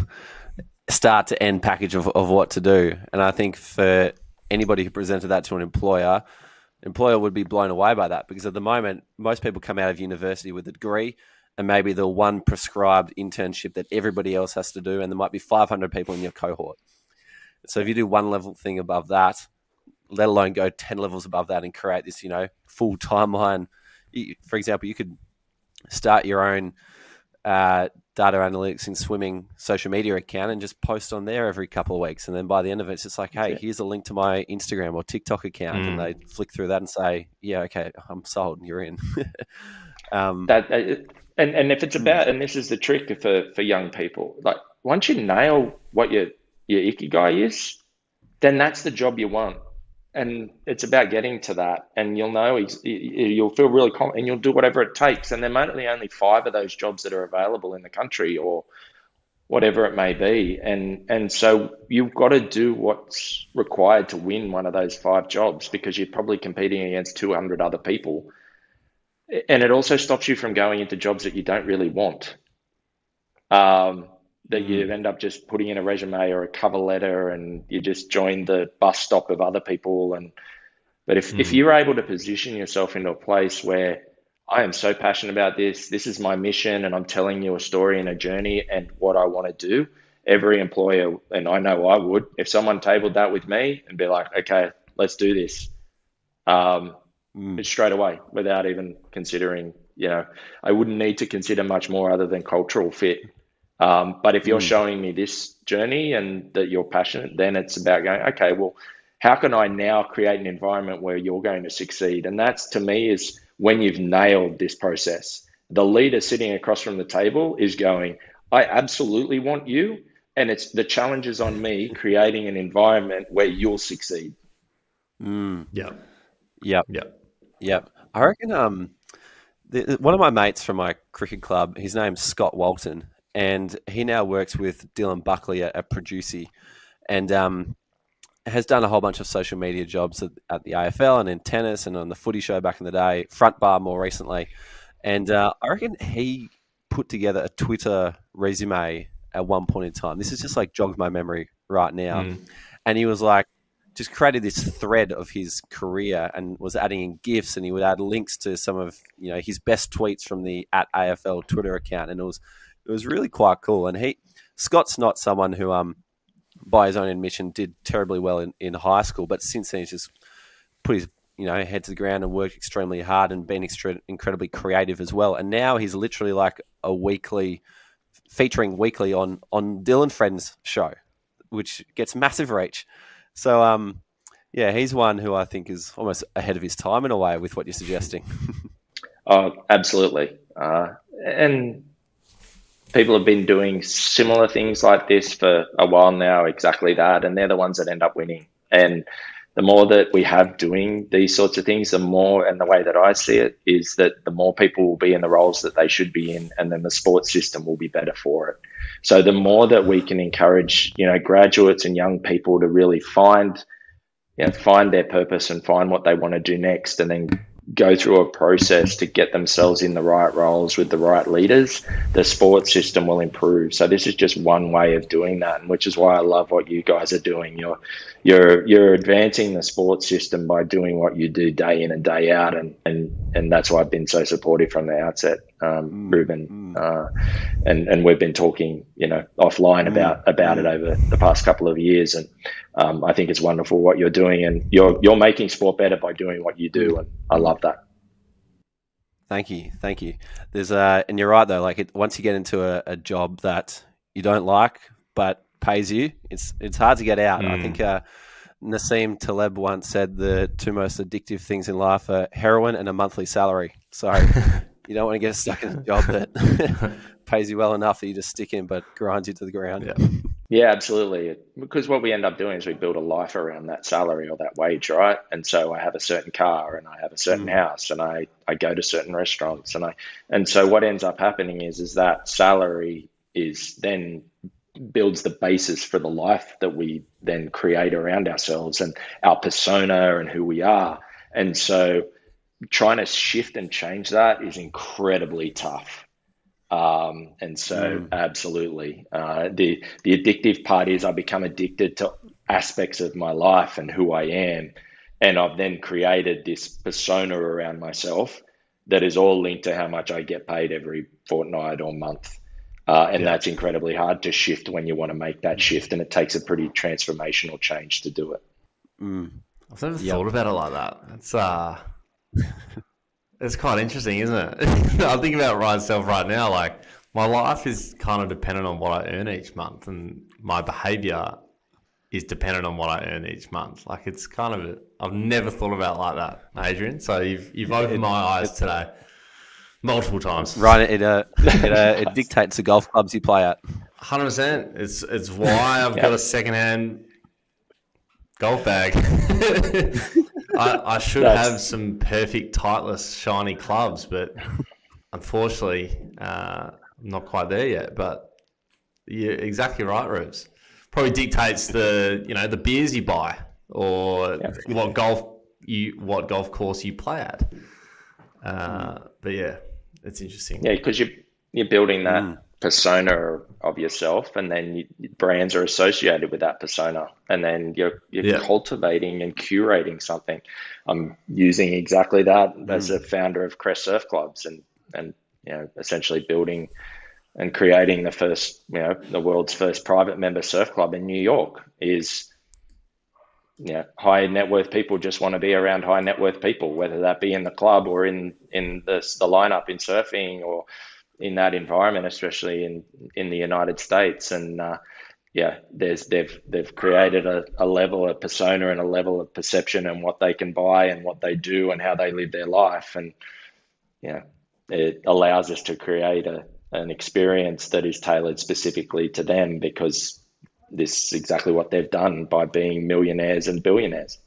start to end package of, of what to do. And I think for anybody who presented that to an employer, employer would be blown away by that because at the moment, most people come out of university with a degree and maybe the one prescribed internship that everybody else has to do, and there might be 500 people in your cohort. So if you do one level thing above that, let alone go 10 levels above that and create this, you know, full timeline. For example, you could start your own uh, data analytics and swimming social media account and just post on there every couple of weeks. And then by the end of it, it's just like, hey, yeah. here's a link to my Instagram or TikTok account. Mm. And they flick through that and say, yeah, okay, I'm sold. and You're in. um, that, uh, and, and if it's about, and this is the trick for, for young people, like once you nail what your, your ikigai is, then that's the job you want and it's about getting to that and you'll know you'll feel really confident and you'll do whatever it takes and there might be only five of those jobs that are available in the country or whatever it may be and and so you've got to do what's required to win one of those five jobs because you're probably competing against 200 other people. And it also stops you from going into jobs that you don't really want. Um, that mm. you end up just putting in a resume or a cover letter and you just join the bus stop of other people and but if, mm. if you're able to position yourself into a place where I am so passionate about this, this is my mission and I'm telling you a story and a journey and what I want to do, every employer and I know I would, if someone tabled that with me and be like, okay, let's do this. Um, mm. straight away without even considering, you know, I wouldn't need to consider much more other than cultural fit um, but if you're mm. showing me this journey and that you're passionate, then it's about going, okay, well, how can I now create an environment where you're going to succeed? And that's to me is when you've nailed this process. The leader sitting across from the table is going, I absolutely want you. And it's the challenge is on me creating an environment where you'll succeed. Mm. Yeah. Yep. Yep. Yep. I reckon um, the, one of my mates from my cricket club, his name's Scott Walton, and he now works with Dylan Buckley at, at Producy, and um, has done a whole bunch of social media jobs at, at, the AFL and in tennis and on the Footy Show back in the day, Front Bar more recently, and uh, I reckon he put together a Twitter resume at one point in time. This is just like jogged my memory right now, mm. and he was like just created this thread of his career and was adding in gifs and he would add links to some of you know his best tweets from the at AFL Twitter account and it was it was really quite cool. And he Scott's not someone who, um, by his own admission, did terribly well in, in high school, but since then he's just put his you know head to the ground and worked extremely hard and been extre- incredibly creative as well. And now he's literally like a weekly featuring weekly on on Dylan Friends show, which gets massive reach. So um, yeah, he's one who I think is almost ahead of his time in a way with what you're suggesting. oh, absolutely. Uh, and people have been doing similar things like this for a while now, exactly that, and they're the ones that end up winning. And the more that we have doing these sorts of things, the more, and the way that I see it is that the more people will be in the roles that they should be in, and then the sports system will be better for it. So the more that we can encourage, you know, graduates and young people to really find, you know, find their purpose and find what they want to do next, and then go through a process to get themselves in the right roles with the right leaders, the sports system will improve. So this is just one way of doing that, and which is why I love what you guys are doing. You're you're you're advancing the sports system by doing what you do day in and day out, and and and that's why I've been so supportive from the outset, um, mm, Ruben. Mm. Uh, and and we've been talking, you know, offline mm, about about it mm. over the past couple of years, and um, I think it's wonderful what you're doing, and you're you're making sport better by doing what you do, and I love that. Thank you, thank you. There's uh, and you're right though. Like it, once you get into a, a job that you don't like, but pays you, it's it's hard to get out. Mm. I think uh, Nassim Taleb once said the two most addictive things in life are heroin and a monthly salary. So you don't want to get stuck in a job that pays you well enough that you just stick in, but grinds you to the ground. Yeah. Yeah, absolutely. Because what we end up doing is we build a life around that salary or that wage, right? And so I have a certain car and I have a certain mm. house and I, I go to certain restaurants and I and so what ends up happening is is that salary is then builds the basis for the life that we then create around ourselves and our persona and who we are. And so trying to shift and change that is incredibly tough um, and so, mm. absolutely, uh, the the addictive part is I become addicted to aspects of my life and who I am, and I've then created this persona around myself that is all linked to how much I get paid every fortnight or month. Uh, and yeah. that's incredibly hard to shift when you want to make that shift, and it takes a pretty transformational change to do it. Mm. I've never yep. thought about it like that. It's uh, It's quite interesting, isn't it? I'm thinking about myself right now. Like my life is kind of dependent on what I earn each month, and my behaviour is dependent on what I earn each month. Like it's kind of i I've never thought about like that, Adrian. So you've you've opened it, my eyes today multiple times. Right, it uh, it, uh, it dictates the golf clubs you play at. Hundred percent. It's it's why I've got a second hand golf bag. I, I, should That's... have some perfect Titleist shiny clubs, but unfortunately, uh, I'm not quite there yet. But you're exactly right, Rubes. Probably dictates the you know the beers you buy or what golf you what golf course you play at. Uh, but yeah, it's interesting. Yeah, because you you're building that. Mm persona of yourself and then you, brands are associated with that persona and then you're, you're yeah. cultivating and curating something i'm using exactly that mm. as a founder of crest surf clubs and and you know essentially building and creating the first you know the world's first private member surf club in new york is know, high net worth people just want to be around high net worth people, whether that be in the club or in in the the lineup in surfing or in that environment, especially in in the United States. And uh, yeah, there's they've they've created a, a level of persona and a level of perception and what they can buy and what they do and how they live their life. And yeah, it allows us to create a an experience that is tailored specifically to them because this is exactly what they've done by being millionaires and billionaires.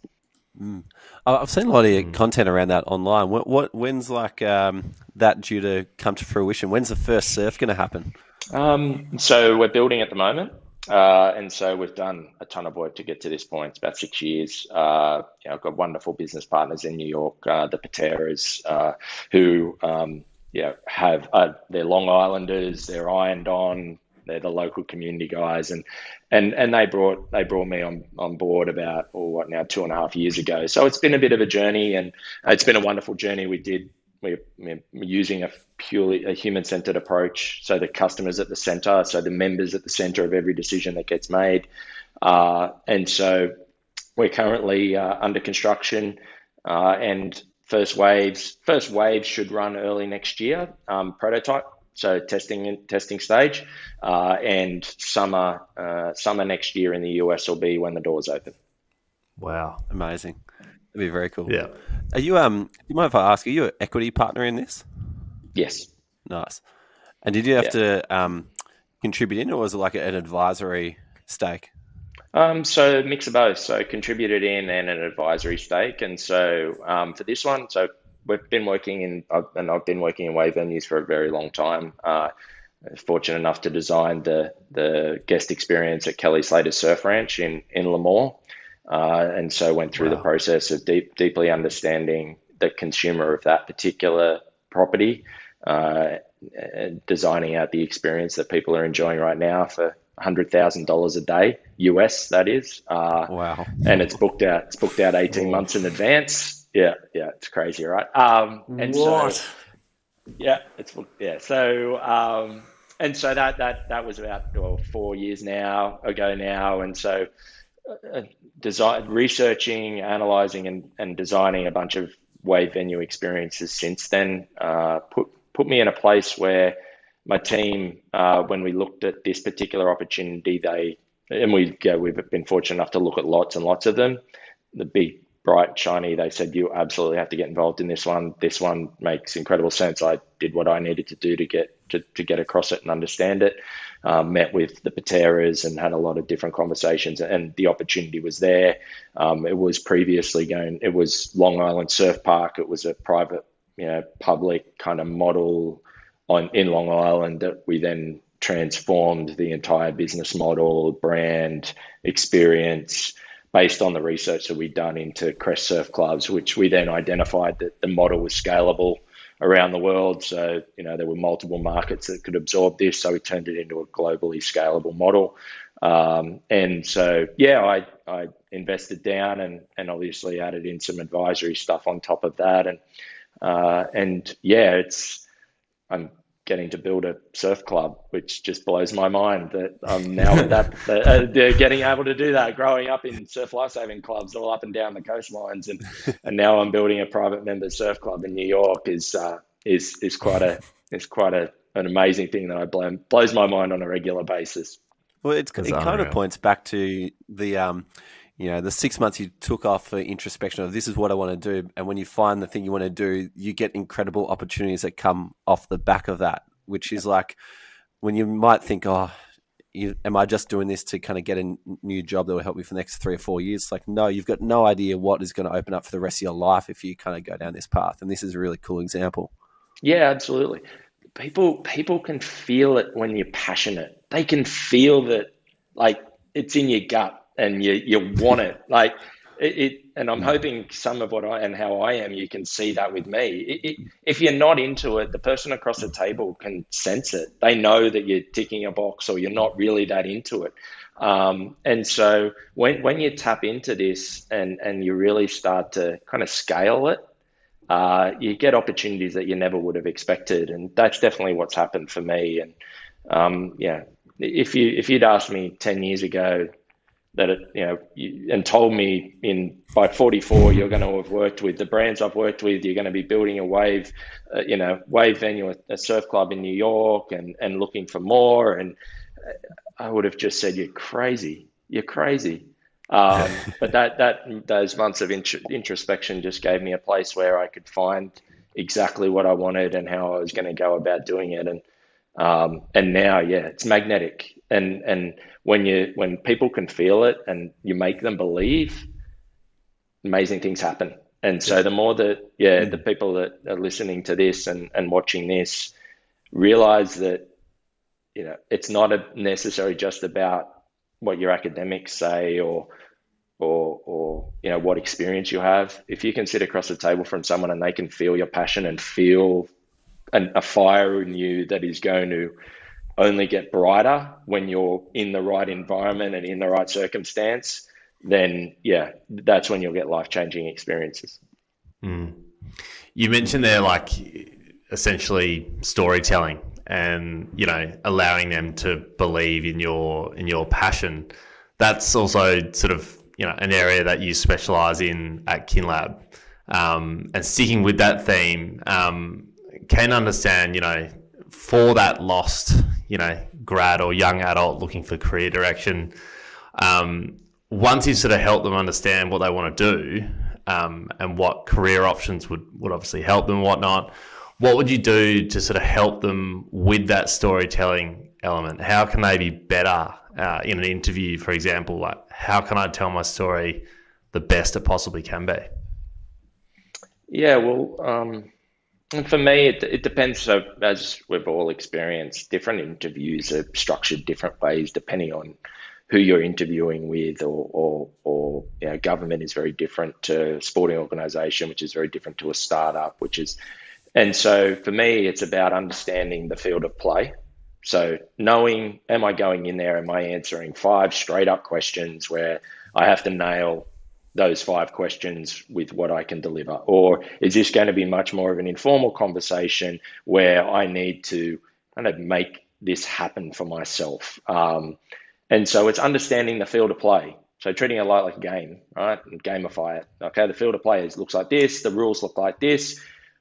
Mm. I've seen a lot of mm. content around that online. What, what when's like um, that due to come to fruition? When's the first surf going to happen? Um, so we're building at the moment, uh, and so we've done a ton of work to get to this point. It's about six years. Uh, you know, I've got wonderful business partners in New York, uh, the Pateras, uh, who um, yeah have uh, they're Long Islanders, they're ironed on, they're the local community guys, and and and they brought they brought me on on board about or oh, what now two and a half years ago. So it's been a bit of a journey, and it's been a wonderful journey. We did we're, using a purely a human centered approach, so the customers at the center, so the members at the center of every decision that gets made, uh, and so we're currently uh, under construction uh, and first waves first waves should run early next year um, prototype so testing testing stage, uh, and summer uh, summer next year in the US will be when the doors open. Wow, amazing! That'd be very cool. Yeah. Are you um? You mind if I ask? Are you an equity partner in this? Yes. Nice. And did you have yeah. to um, contribute in, or was it like an advisory stake? Um, so mix of both. So contributed in and an advisory stake. And so um, for this one, so we've been working in, and I've been working in wave venues for a very long time. Uh, fortunate enough to design the the guest experience at Kelly Slater Surf Ranch in in Lemoore, uh, and so went through wow. the process of deep deeply understanding the consumer of that particular property, uh, designing out the experience that people are enjoying right now for hundred thousand dollars a day US. That is. Uh, wow. And it's booked out. It's booked out eighteen months in advance. Yeah, yeah, it's crazy, right? Um, and what? So, yeah, it's yeah. So um, and so that that that was about well, four years now ago now, and so uh, design researching, analyzing, and and designing a bunch of wave venue experiences since then uh, put put me in a place where my team, uh, when we looked at this particular opportunity, they and we yeah, we've been fortunate enough to look at lots and lots of them. The big bright, shiny. They said, you absolutely have to get involved in this one. This one makes incredible sense. I did what I needed to do to get to, to get across it and understand it. Um, met with the Pateras and had a lot of different conversations, and the opportunity was there. Um, it was previously going, it was Long Island Surf Park. It was a private, you know, public kind of model on in Long Island that we then transformed the entire business model, brand, experience based on the research that we'd done into Crest Surf Clubs, which we then identified that the model was scalable around the world. So, you know, there were multiple markets that could absorb this. So we turned it into a globally scalable model. Um, and so, yeah, I, I invested down and, and obviously added in some advisory stuff on top of that. And, uh, and yeah, it's, I'm getting to build a surf club, which just blows my mind that I'm now at that, uh, getting able to do that. Growing up in surf lifesaving clubs all up and down the coastlines, and and now I'm building a private member surf club in New York is uh, is is quite a is quite a an amazing thing that I blow, blows my mind on a regular basis. Well, it kind of points back to the um, you know, the six months you took off for introspection of this is what I want to do. And when you find the thing you want to do, you get incredible opportunities that come off the back of that, which is like when you might think, oh, you, am I just doing this to kind of get a new job that will help me for the next three or four years? Like, no, you've got no idea what is going to open up for the rest of your life if you kind of go down this path. And this is a really cool example. Yeah, absolutely. People people can feel it when you're passionate. They can feel that like it's in your gut and you you want it like it, it, and I'm hoping some of what I and how I am, you can see that with me. It, if you're not into it, the person across the table can sense it. They know that you're ticking a box or you're not really that into it. Um, and so when when you tap into this and and you really start to kind of scale it, uh, you get opportunities that you never would have expected, and that's definitely what's happened for me. And um, yeah, if you if you'd asked me ten years ago that it, you know, and told me in by 44 you're going to have worked with the brands I've worked with. You're going to be building a wave, uh, you know, wave venue, a, surf club in New York, and and looking for more. And I would have just said, "You're crazy. You're crazy." Um, but that that those months of introspection just gave me a place where I could find exactly what I wanted and how I was going to go about doing it. And um, and now, yeah, it's magnetic. And and when you when people can feel it and you make them believe, amazing things happen. And so the more that yeah, the people that are listening to this and, and watching this realize that you know it's not a necessarily just about what your academics say or or or you know what experience you have. If you can sit across the table from someone and they can feel your passion and feel an, a fire in you that is going to only get brighter when you're in the right environment and in the right circumstance, then yeah, that's when you'll get life changing experiences. Mm. You mentioned there, like essentially storytelling and you know allowing them to believe in your in your passion. That's also sort of you know an area that you specialize in at KinLab. Um, and sticking with that theme, um, can understand, you know, for that lost, you know, grad or young adult looking for career direction, um, once you sort of help them understand what they want to do um, and what career options would, would obviously help them and whatnot, what would you do to sort of help them with that storytelling element? How can they be better uh, in an interview, for example? Like, how can I tell my story the best it possibly can be? Yeah, well, um, for me, it, it depends. So, as we've all experienced, different interviews are structured different ways depending on who you're interviewing with, or, or, or you know, government is very different to sporting organisation, which is very different to a startup, which is. And so, for me, it's about understanding the field of play. So, knowing, am I going in there? Am I answering five straight up questions where I have to nail those five questions with what I can deliver? Or is this going to be much more of an informal conversation where I need to kind of make this happen for myself? Um, and so it's understanding the field of play. So treating it like a game, right? Gamify it. Okay, the field of play is, looks like this, the rules look like this.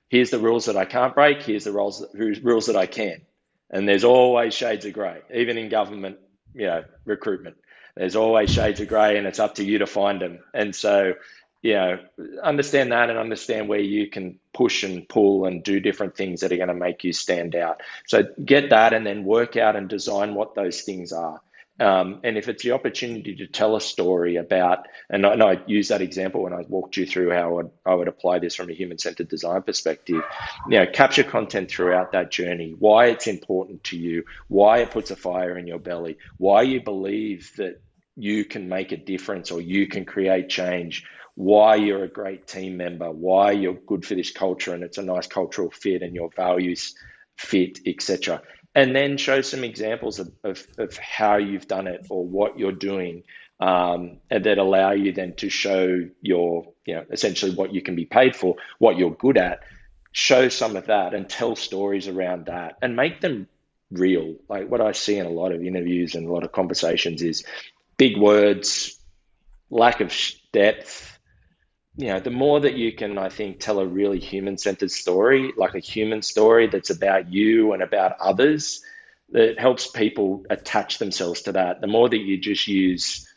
Here's the rules that I can't break, here's the rules, rules that I can. And there's always shades of grey, even in government, you know, recruitment there's always shades of grey and it's up to you to find them. And so, you know, understand that and understand where you can push and pull and do different things that are going to make you stand out. So get that and then work out and design what those things are. Um, and if it's the opportunity to tell a story about, and I, and I use that example when I walked you through how I would, I would apply this from a human centered design perspective, you know, capture content throughout that journey, why it's important to you, why it puts a fire in your belly, why you believe that you can make a difference or you can create change, why you're a great team member, why you're good for this culture and it's a nice cultural fit and your values fit, etc. And then show some examples of, of, of, how you've done it or what you're doing um, and that allow you then to show your, you know, essentially what you can be paid for, what you're good at. Show some of that and tell stories around that and make them real. Like what I see in a lot of interviews and a lot of conversations is big words, lack of depth, you know, the more that you can, I think, tell a really human centered story, like a human story that's about you and about others, that helps people attach themselves to that. The more that you just use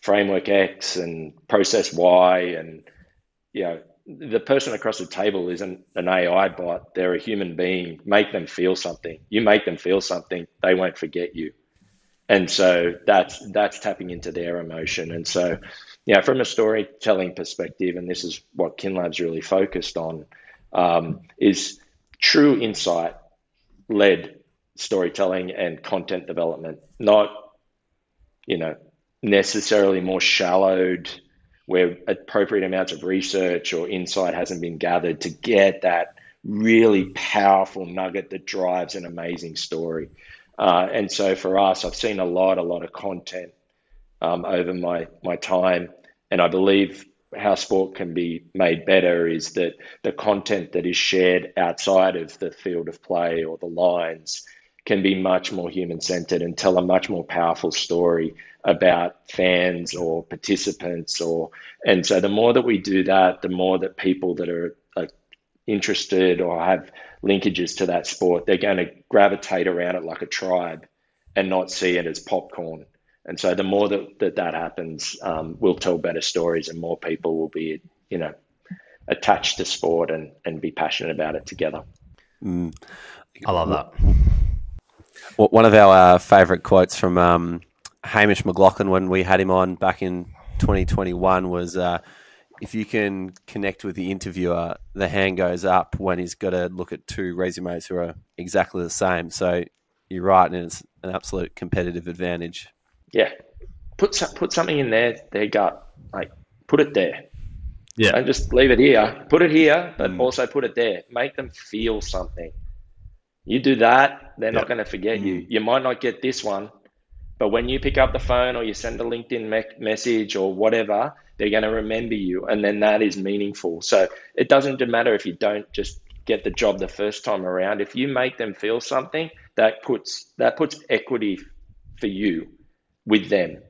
framework X and process Y and, you know, the person across the table isn't an AI bot, they're a human being. Make them feel something. You make them feel something, they won't forget you. And so that's that's tapping into their emotion. And so yeah, from a storytelling perspective, and this is what KinLab's really focused on, um, is true insight led storytelling and content development, not, you know, necessarily more shallowed where appropriate amounts of research or insight hasn't been gathered to get that really powerful nugget that drives an amazing story. Uh, and so for us, I've seen a lot, a lot of content um, over my my time, and I believe how sport can be made better is that the content that is shared outside of the field of play or the lines can be much more human centered and tell a much more powerful story about fans or participants or and so the more that we do that the more that people that are, are interested or have linkages to that sport they're going to gravitate around it like a tribe and not see it as popcorn and so the more that that, that happens, um, we'll tell better stories and more people will be, you know, attached to sport and, and be passionate about it together. Mm. I love that. One of our uh, favourite quotes from um, Hamish McLachlan when we had him on back in 2021 was uh, if you can connect with the interviewer, the hand goes up when he's got to look at two resumes who are exactly the same. So you're right, and it's an absolute competitive advantage yeah, put some, put something in their their gut, like put it there. Yeah, don't just leave it here. Put it here, but mm. also put it there. Make them feel something. You do that, they're not going to forget mm. you. You might not get this one, but when you pick up the phone or you send a LinkedIn me- message or whatever, they're going to remember you, and then that is meaningful. So it doesn't matter if you don't just get the job the first time around. If you make them feel something, that puts that puts equity for you with them.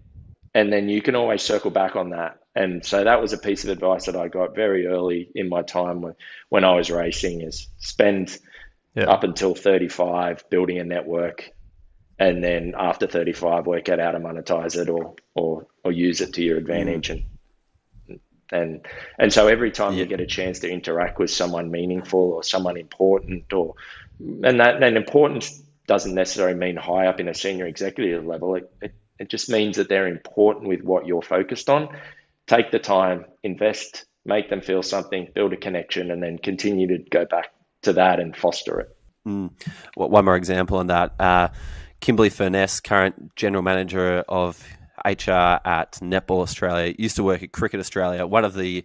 And then you can always circle back on that. And so that was a piece of advice that I got very early in my time when, when I was racing is spend yeah. up until 35 building a network and then after 35 work out how to monetize it or or or use it to your advantage mm. and and and so every time yeah. you get a chance to interact with someone meaningful or someone important or and that and importance doesn't necessarily mean high up in a senior executive level it, it it just means that they're important with what you're focused on. Take the time, invest, make them feel something, build a connection, and then continue to go back to that and foster it. Mm. Well, one more example on that. Uh, Kimberly Furness, current general manager of HR at Netball Australia, used to work at Cricket Australia. One of the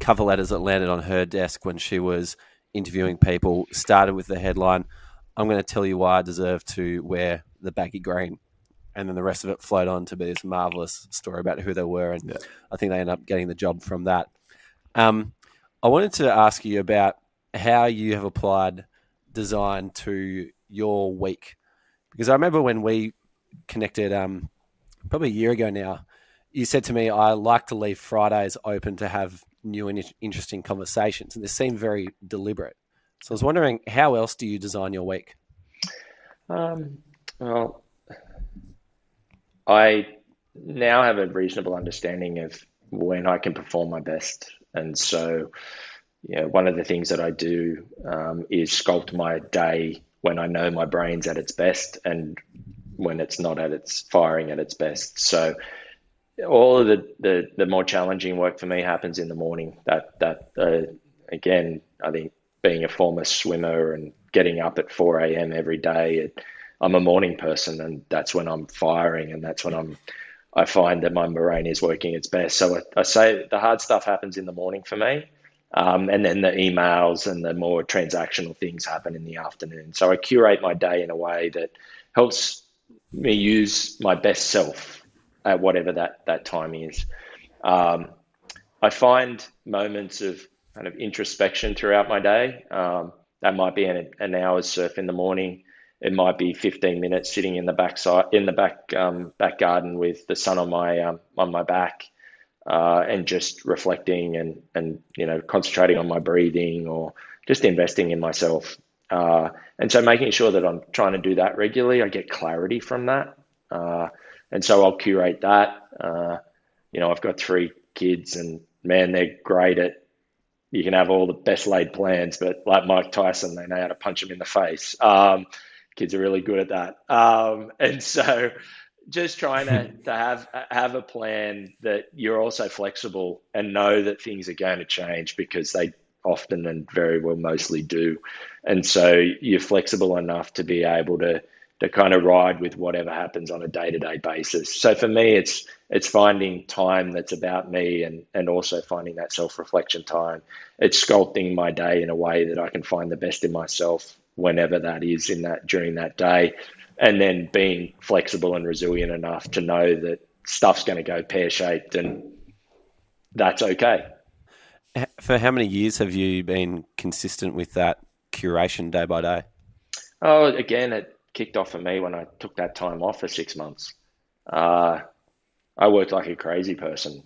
cover letters that landed on her desk when she was interviewing people started with the headline, I'm going to tell you why I deserve to wear the baggy green and then the rest of it flowed on to be this marvelous story about who they were, and yeah. I think they ended up getting the job from that. Um, I wanted to ask you about how you have applied design to your week, because I remember when we connected, um, probably a year ago now, you said to me, "I like to leave Fridays open to have new and interesting conversations," and this seemed very deliberate. So I was wondering, how else do you design your week? Um, well, I now have a reasonable understanding of when I can perform my best And so, you know, one of the things that I do um, is sculpt my day when I know my brain's at its best and when it's not at its firing at its best. So all of the, the, the more challenging work for me happens in the morning. That that uh, again, I think being a former swimmer and getting up at 4 a.m. every day, it, I'm a morning person, and that's when I'm firing, and that's when I'm. I find that my brain is working its best. So I, I say the hard stuff happens in the morning for me, um, and then the emails and the more transactional things happen in the afternoon. So I curate my day in a way that helps me use my best self at whatever that that time is. Um, I find moments of kind of introspection throughout my day. Um, that might be an, an hour's surf in the morning. It might be 15 minutes sitting in the back side, in the back um, back garden with the sun on my um, on my back, uh, and just reflecting and and you know concentrating on my breathing or just investing in myself. Uh, and so making sure that I'm trying to do that regularly, I get clarity from that. Uh, and so I'll curate that. Uh, you know, I've got three kids, and man, they're great at you can have all the best laid plans, but like Mike Tyson, they know how to punch him in the face. Um, kids are really good at that. Um, and so just trying to, to have have a plan that you're also flexible and know that things are going to change because they often and very well mostly do. And so you're flexible enough to be able to to kind of ride with whatever happens on a day-to-day basis. So for me it's it's finding time that's about me and and also finding that self-reflection time. It's sculpting my day in a way that I can find the best in myself whenever that is in that during that day and then being flexible and resilient enough to know that stuff's going to go pear-shaped and that's okay. For how many years have you been consistent with that curation day by day? Oh, again, it kicked off for me when I took that time off for six months. Uh, I worked like a crazy person,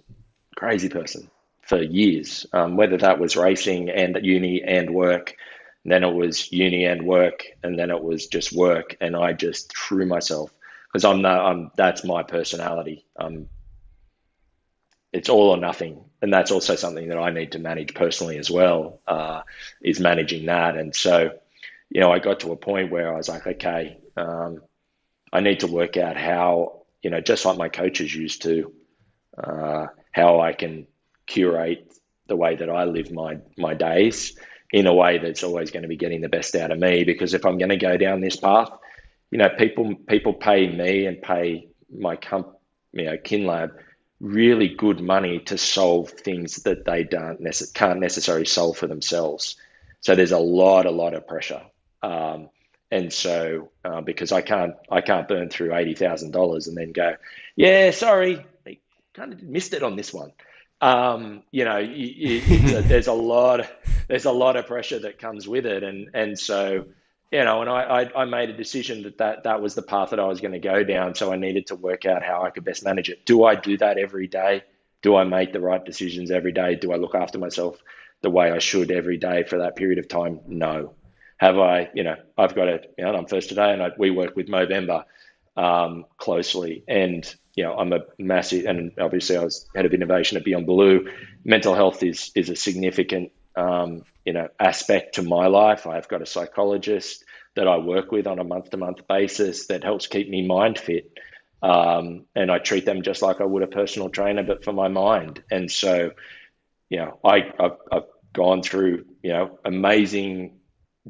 crazy person for years, um, whether that was racing and uni and work. Then it was uni and work, and then it was just work, and I just threw myself because I'm. I'm that's my personality. Um, it's all or nothing, and that's also something that I need to manage personally as well. Uh, is managing that, and so you know, I got to a point where I was like, okay, um, I need to work out how, you know, just like my coaches used to, uh, how I can curate the way that I live my my days in a way that's always going to be getting the best out of me. Because if I'm going to go down this path, you know, people people pay me and pay my comp, you know, KinLab really good money to solve things that they don't nece- can't necessarily solve for themselves. So there's a lot, a lot of pressure um, and so, uh, because I can't, I can't burn through eighty thousand dollars and then go, yeah, sorry, they kind of missed it on this one. Um, you know, you, you, there's a lot, there's a lot of pressure that comes with it, and and so, you know, and I, I, I made a decision that, that that was the path that I was going to go down. So I needed to work out how I could best manage it. Do I do that every day? Do I make the right decisions every day? Do I look after myself the way I should every day for that period of time? No have I, you know, I've got a, you know, I'm first today and I, we work with Movember um, closely. And, you know, I'm a massive, and obviously I was head of innovation at Beyond Blue. Mental health is, is a significant, um, you know, aspect to my life. I've got a psychologist that I work with on a month to month basis that helps keep me mind fit. Um, and I treat them just like I would a personal trainer, but for my mind. And so, you know, I, I've, I've gone through, you know, amazing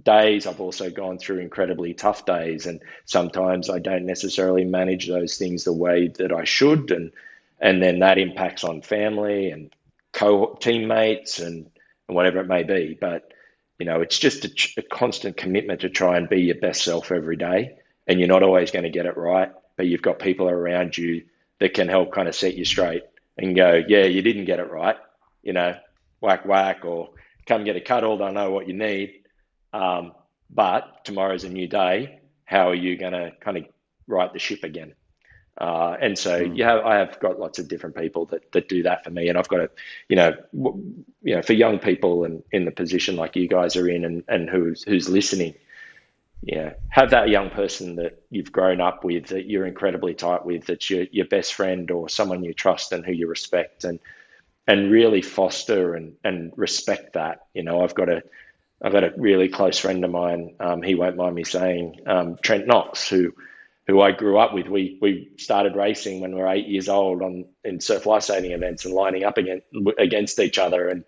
days. I've also gone through incredibly tough days, and sometimes I don't necessarily manage those things the way that I should, and and then that impacts on family and co teammates and, and whatever it may be. But you know, it's just a, a constant commitment to try and be your best self every day, and you're not always going to get it right, but you've got people around you that can help kind of set you straight and go, yeah, you didn't get it right, you know, whack whack, or come get a cuddle. I know what you need um, but tomorrow's a new day. How are you going to kind of right the ship again? Uh, and so, mm. yeah, I have got lots of different people that, that do that for me. And I've got a, you know, w- you know, for young people and in, the position like you guys are in and, and who's, who's listening, yeah, have that young person that you've grown up with, that you're incredibly tight with, that's your, your best friend or someone you trust and who you respect. And, and really foster and, and respect that. You know, I've got a I've got a really close friend of mine. Um, he won't mind me saying um, Trent Knox, who who I grew up with. We we started racing when we were eight years old on in surf lifesaving events and lining up against against each other, and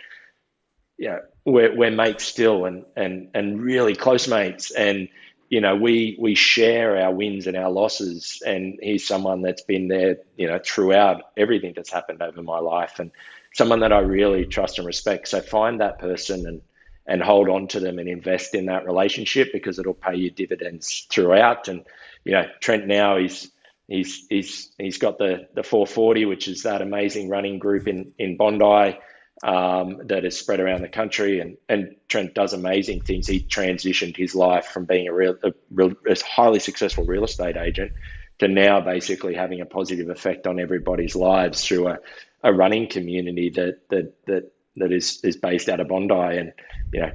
you know we're we're mates still, and and and really close mates, and you know we we share our wins and our losses, and he's someone that's been there, you know, throughout everything that's happened over my life, and someone that I really trust and respect. So find that person and and hold on to them and invest in that relationship because it'll pay you dividends throughout. And you know, Trent now he's he's he's he's got the the 440, which is that amazing running group in in Bondi um, that is spread around the country. And and Trent does amazing things. He transitioned his life from being a real a, real, a highly successful real estate agent to now basically having a positive effect on everybody's lives through a, a running community that that that that is is based out of Bondi, and you know,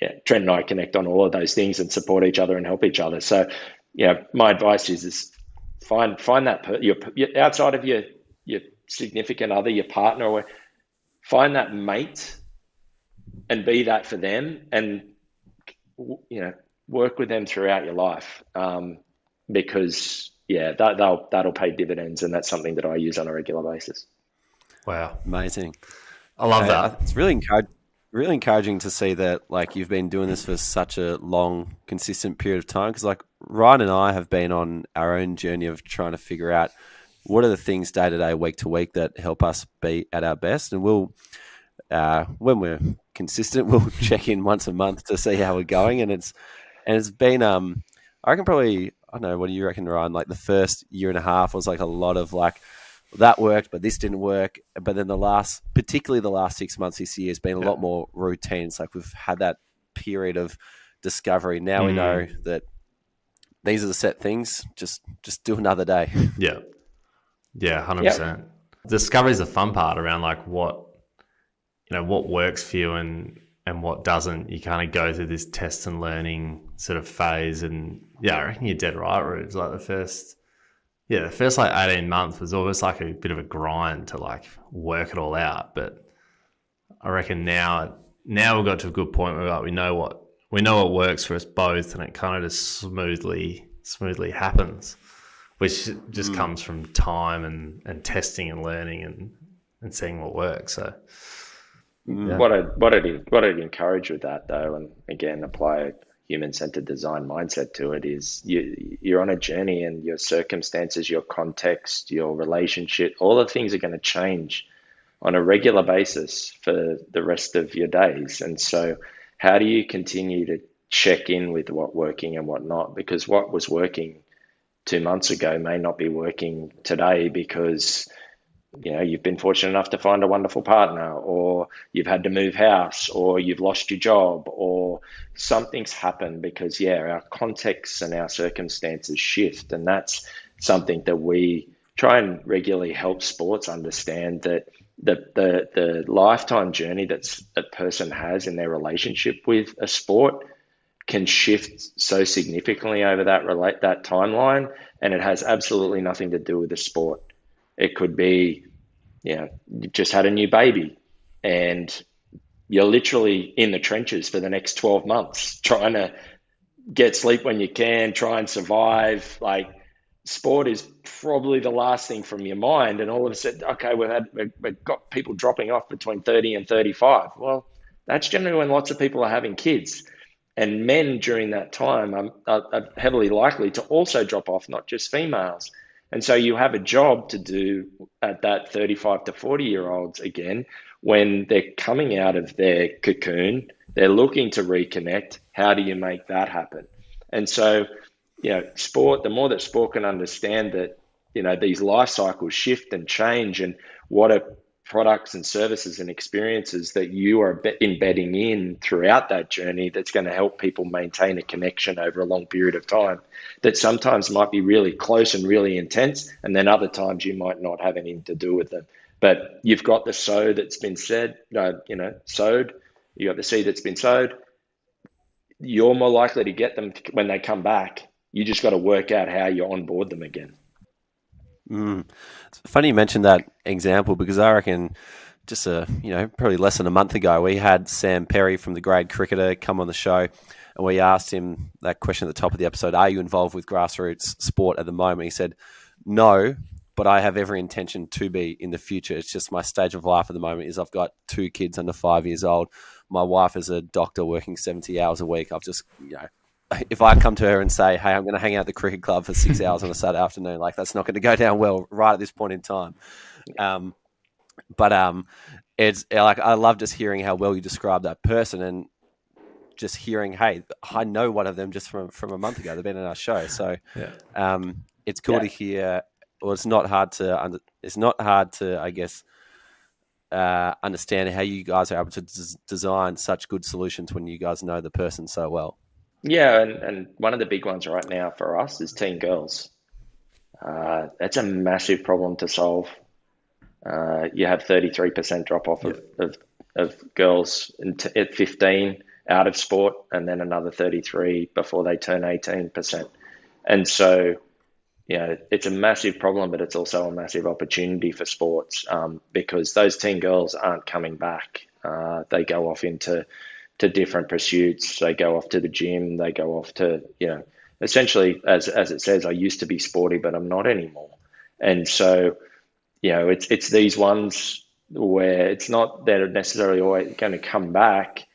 yeah, Trent and I connect on all of those things and support each other and help each other. So, you know, my advice is is find find that per, your, your outside of your your significant other, your partner, or find that mate and be that for them, and you know, work with them throughout your life, um, because yeah, that that'll that'll pay dividends, and that's something that I use on a regular basis. Wow, amazing! I love that. It's really encouraging really encouraging to see that like you've been doing this for such a long consistent period of time because like ryan and i have been on our own journey of trying to figure out what are the things day to day week to week that help us be at our best and we'll uh, when we're consistent we'll check in once a month to see how we're going and it's and it's been um i reckon probably i don't know what do you reckon ryan like the first year and a half was like a lot of like that worked, but this didn't work. But then the last, particularly the last six months this year, has been a yeah. lot more routine. It's like we've had that period of discovery. Now mm. we know mm. that these are the set things. Just just do another day. Yeah, yeah, hundred yep. percent. Discovery is the fun part around like what you know what works for you and and what doesn't. You kind of go through this test and learning sort of phase, and yeah, I reckon you're dead right. It's like the first yeah, the first like 18 months was almost like a bit of a grind to like work it all out. But I reckon now, now we've got to a good point where like, we know what, we know what works for us both and it kind of just smoothly, smoothly happens, which just mm. comes from time and, and testing and learning and, and seeing what works. So, yeah. what I what I what I'd encourage with that though, and again apply human centered design mindset to it is you you're on a journey and your circumstances, your context, your relationship, all the things are going to change on a regular basis for the rest of your days. And so how do you continue to check in with what working and what not? Because what was working two months ago may not be working today because you know you've been fortunate enough to find a wonderful partner or you've had to move house or you've lost your job or something's happened because yeah our contexts and our circumstances shift. And that's something that we try and regularly help sports understand that the the, the lifetime journey that a person has in their relationship with a sport can shift so significantly over that relate that timeline. And it has absolutely nothing to do with the sport it could be, you know, you just had a new baby and you're literally in the trenches for the next 12 months trying to get sleep when you can, try and survive. Like, sport is probably the last thing from your mind. And all of a sudden, okay, we've had we've got people dropping off between 30 and 35. Well, that's generally when lots of people are having kids. And men during that time are, are heavily likely to also drop off, not just females. And so you have a job to do at that 35 to 40 year olds again when they're coming out of their cocoon, they're looking to reconnect. How do you make that happen? And so, you know, sport, the more that sport can understand that, you know, these life cycles shift and change and what are products and services and experiences that you are embedding in throughout that journey that's going to help people maintain a connection over a long period of time that sometimes might be really close and really intense and then other times you might not have anything to do with them. But you've got the sow that's been said uh, you know sowed. You got the seed that's been sowed. You're more likely to get them when they come back. You just got to work out how you onboard them again Mm. It's funny you mentioned that example because I reckon just a you know probably less than a month ago, we had Sam Perry from the Grade Cricketer come on the show, and we asked him that question at the top of the episode: Are you involved with grassroots sport at the moment? He said, "No." But I have every intention to be in the future. It's just my stage of life at the moment is I've got two kids under five years old. My wife is a doctor working seventy hours a week. I've just you know if I come to her and say, "Hey, I'm going to hang out at the cricket club for six hours on a Saturday afternoon," like that's not going to go down well right at this point in time. Um, but um, it's like I love just hearing how well you describe that person and just hearing, hey, I know one of them just from from a month ago. They've been in our show, so yeah. um, it's cool yeah. to hear. Well, it's not hard to under, it's not hard to I guess uh, understand how you guys are able to des- design such good solutions when you guys know the person so well. Yeah, and, and one of the big ones right now for us is teen girls. Uh, that's a massive problem to solve. Uh, you have 33% drop off of, of, of, girls t- at 15 out of sport, and then another 33 before they turn 18%. And so, you know, it's a massive problem, but it's also a massive opportunity for sports um, because those teen girls aren't coming back. Uh, they go off into to different pursuits. They go off to the gym. They go off to, you know, essentially, as as it says, I used to be sporty, but I'm not anymore. And so, you know, it's it's these ones where it's not that are necessarily always going to come back.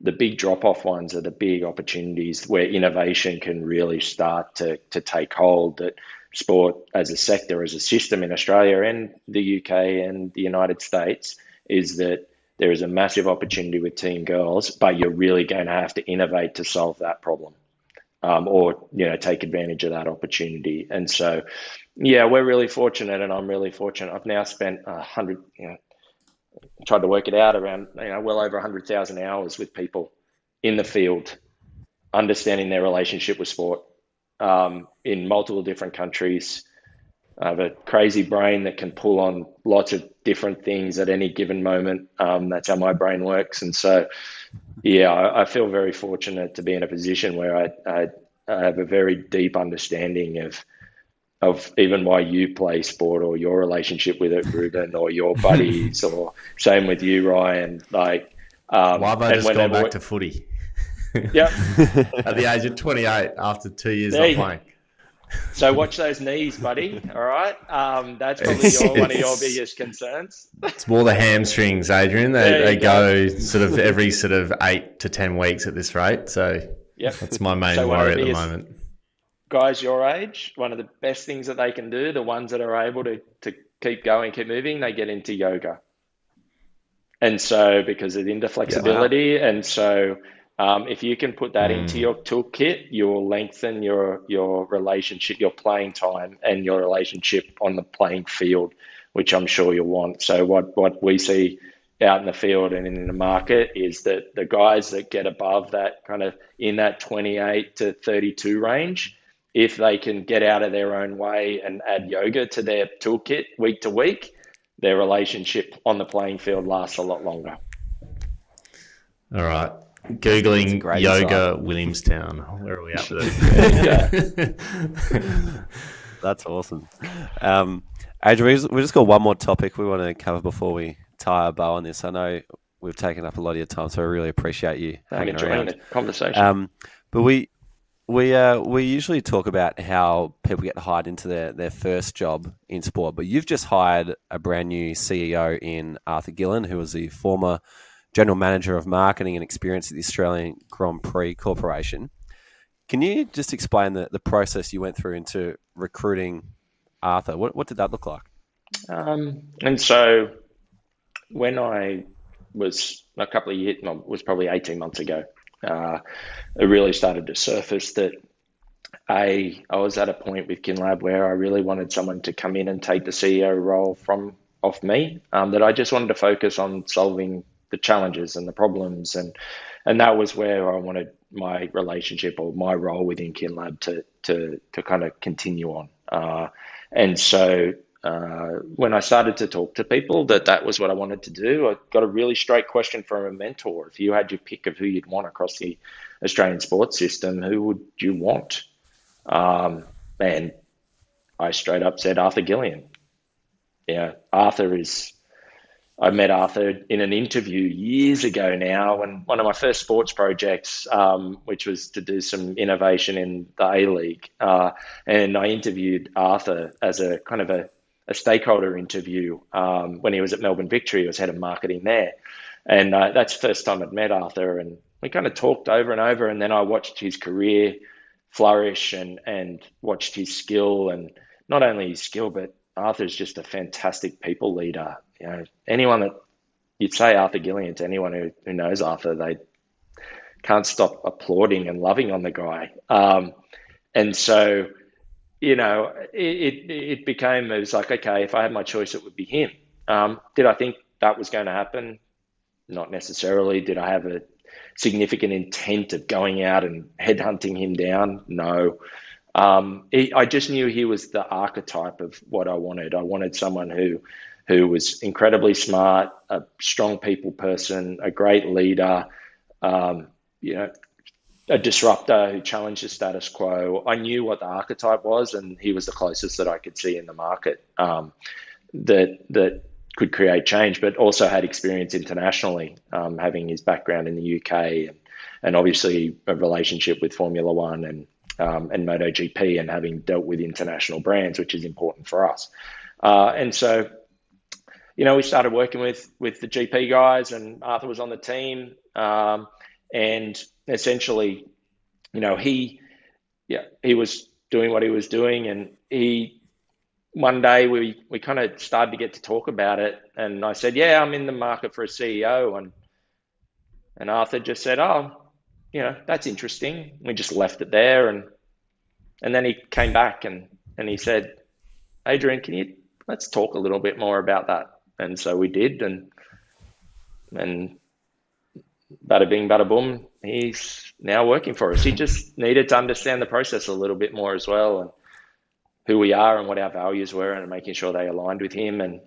The big drop off ones are the big opportunities where innovation can really start to to take hold. That sport as a sector, as a system in Australia and the UK and the United States is that there is a massive opportunity with teen girls, but you're really going to have to innovate to solve that problem. Um, or you know take advantage of that opportunity. And so, yeah, we're really fortunate, and I'm really fortunate. I've now spent a hundred, you know, tried to work it out around you know well over hundred thousand hours with people in the field, understanding their relationship with sport um, in multiple different countries. I have a crazy brain that can pull on lots of different things at any given moment. Um, that's how my brain works. And so, yeah, I, I, feel very fortunate to be in a position where I, I, I have a very deep understanding of of even why you play sport or your relationship with it, Ruben, or your buddies, or same with you, Ryan. Like, um, why have I just gone back to footy? Yep. At the age of 28, after two years of playing. So watch those knees, buddy. All right, um, that's probably your, one of your biggest concerns. It's more the hamstrings, Adrian. They, they go. go. sort of every sort of eight to ten weeks at this rate. So yep. that's my main so worry at the moment. Guys your age, one of the best things that they can do, the ones that are able to, to keep going, keep moving, they get into yoga. And so because of the flexibility, yeah, and so um, if you can put that mm. into your toolkit, you'll lengthen your your relationship, your playing time, and your relationship on the playing field, which I'm sure you'll want. So what what we see out in the field and in the market is that the guys that get above that kind of in that 28 to 32 range, if they can get out of their own way and add yoga to their toolkit week to week, their relationship on the playing field lasts a lot longer. All right. Googling yoga site. Williamstown. Where are we at with it? That's awesome. Um, Adrian, we just, we just got one more topic we want to cover before we tie a bow on this. I know we've taken up a lot of your time, so I really appreciate you I'm hanging around. The conversation. Um, but we we uh, we usually talk about how people get hired into their, their first job in sport, but you've just hired a brand new CEO in Arthur Gillen, who was the former General Manager of Marketing and Experience at the Australian Grand Prix Corporation. Can you just explain the, the process you went through into recruiting Arthur? What, what did that look like? Um, and so when I was a couple of years, no, was probably 18 months ago, uh, it really started to surface that I, I was at a point with KinLab where I really wanted someone to come in and take the CEO role from off me, um, that I just wanted to focus on solving the challenges and the problems and and that was where I wanted my relationship or my role within KinLab to to to kind of continue on. Uh, and so uh, when I started to talk to people that that was what I wanted to do, I got a really straight question from a mentor. If you had your pick of who you'd want across the Australian sports system, who would you want? Um, and I straight up said Arthur Gillion. Yeah, Arthur is I met Arthur in an interview years ago now, and one of my first sports projects, um, which was to do some innovation in the A League, uh, and I interviewed Arthur as a kind of a, a stakeholder interview um, when he was at Melbourne Victory. He was head of marketing there, and uh, that's the first time I'd met Arthur, and we kind of talked over and over, and then I watched his career flourish and and watched his skill and not only his skill but Arthur's just a fantastic people leader. You know, anyone that you'd say Arthur Gillian to anyone who, who knows Arthur, they can't stop applauding and loving on the guy. Um, and so, you know, it, it, it became, it was like, okay, if I had my choice, it would be him. Um, did I think that was going to happen? Not necessarily. Did I have a significant intent of going out and headhunting him down? No. Um, he, I just knew he was the archetype of what I wanted. I wanted someone who who was incredibly smart, a strong people person, a great leader, um, you know, a disruptor who challenged the status quo. I knew what the archetype was, and he was the closest that I could see in the market um, that that could create change, but also had experience internationally, um, having his background in the UK and, and obviously a relationship with Formula One and um, and MotoGP and having dealt with international brands, which is important for us. Uh, and so, you know, we started working with with the GP guys, and Arthur was on the team, um, and essentially, you know, he, yeah, he was doing what he was doing, and he one day we we kind of started to get to talk about it, and I said, yeah, I'm in the market for a CEO, and and Arthur just said, oh, you know, that's interesting. We just left it there, and and then he came back and and he said, Adrian, can you let's talk a little bit more about that? And so we did, and and bada bing, bada boom, he's now working for us. He just needed to understand the process a little bit more as well, and who we are and what our values were, and making sure they aligned with him. And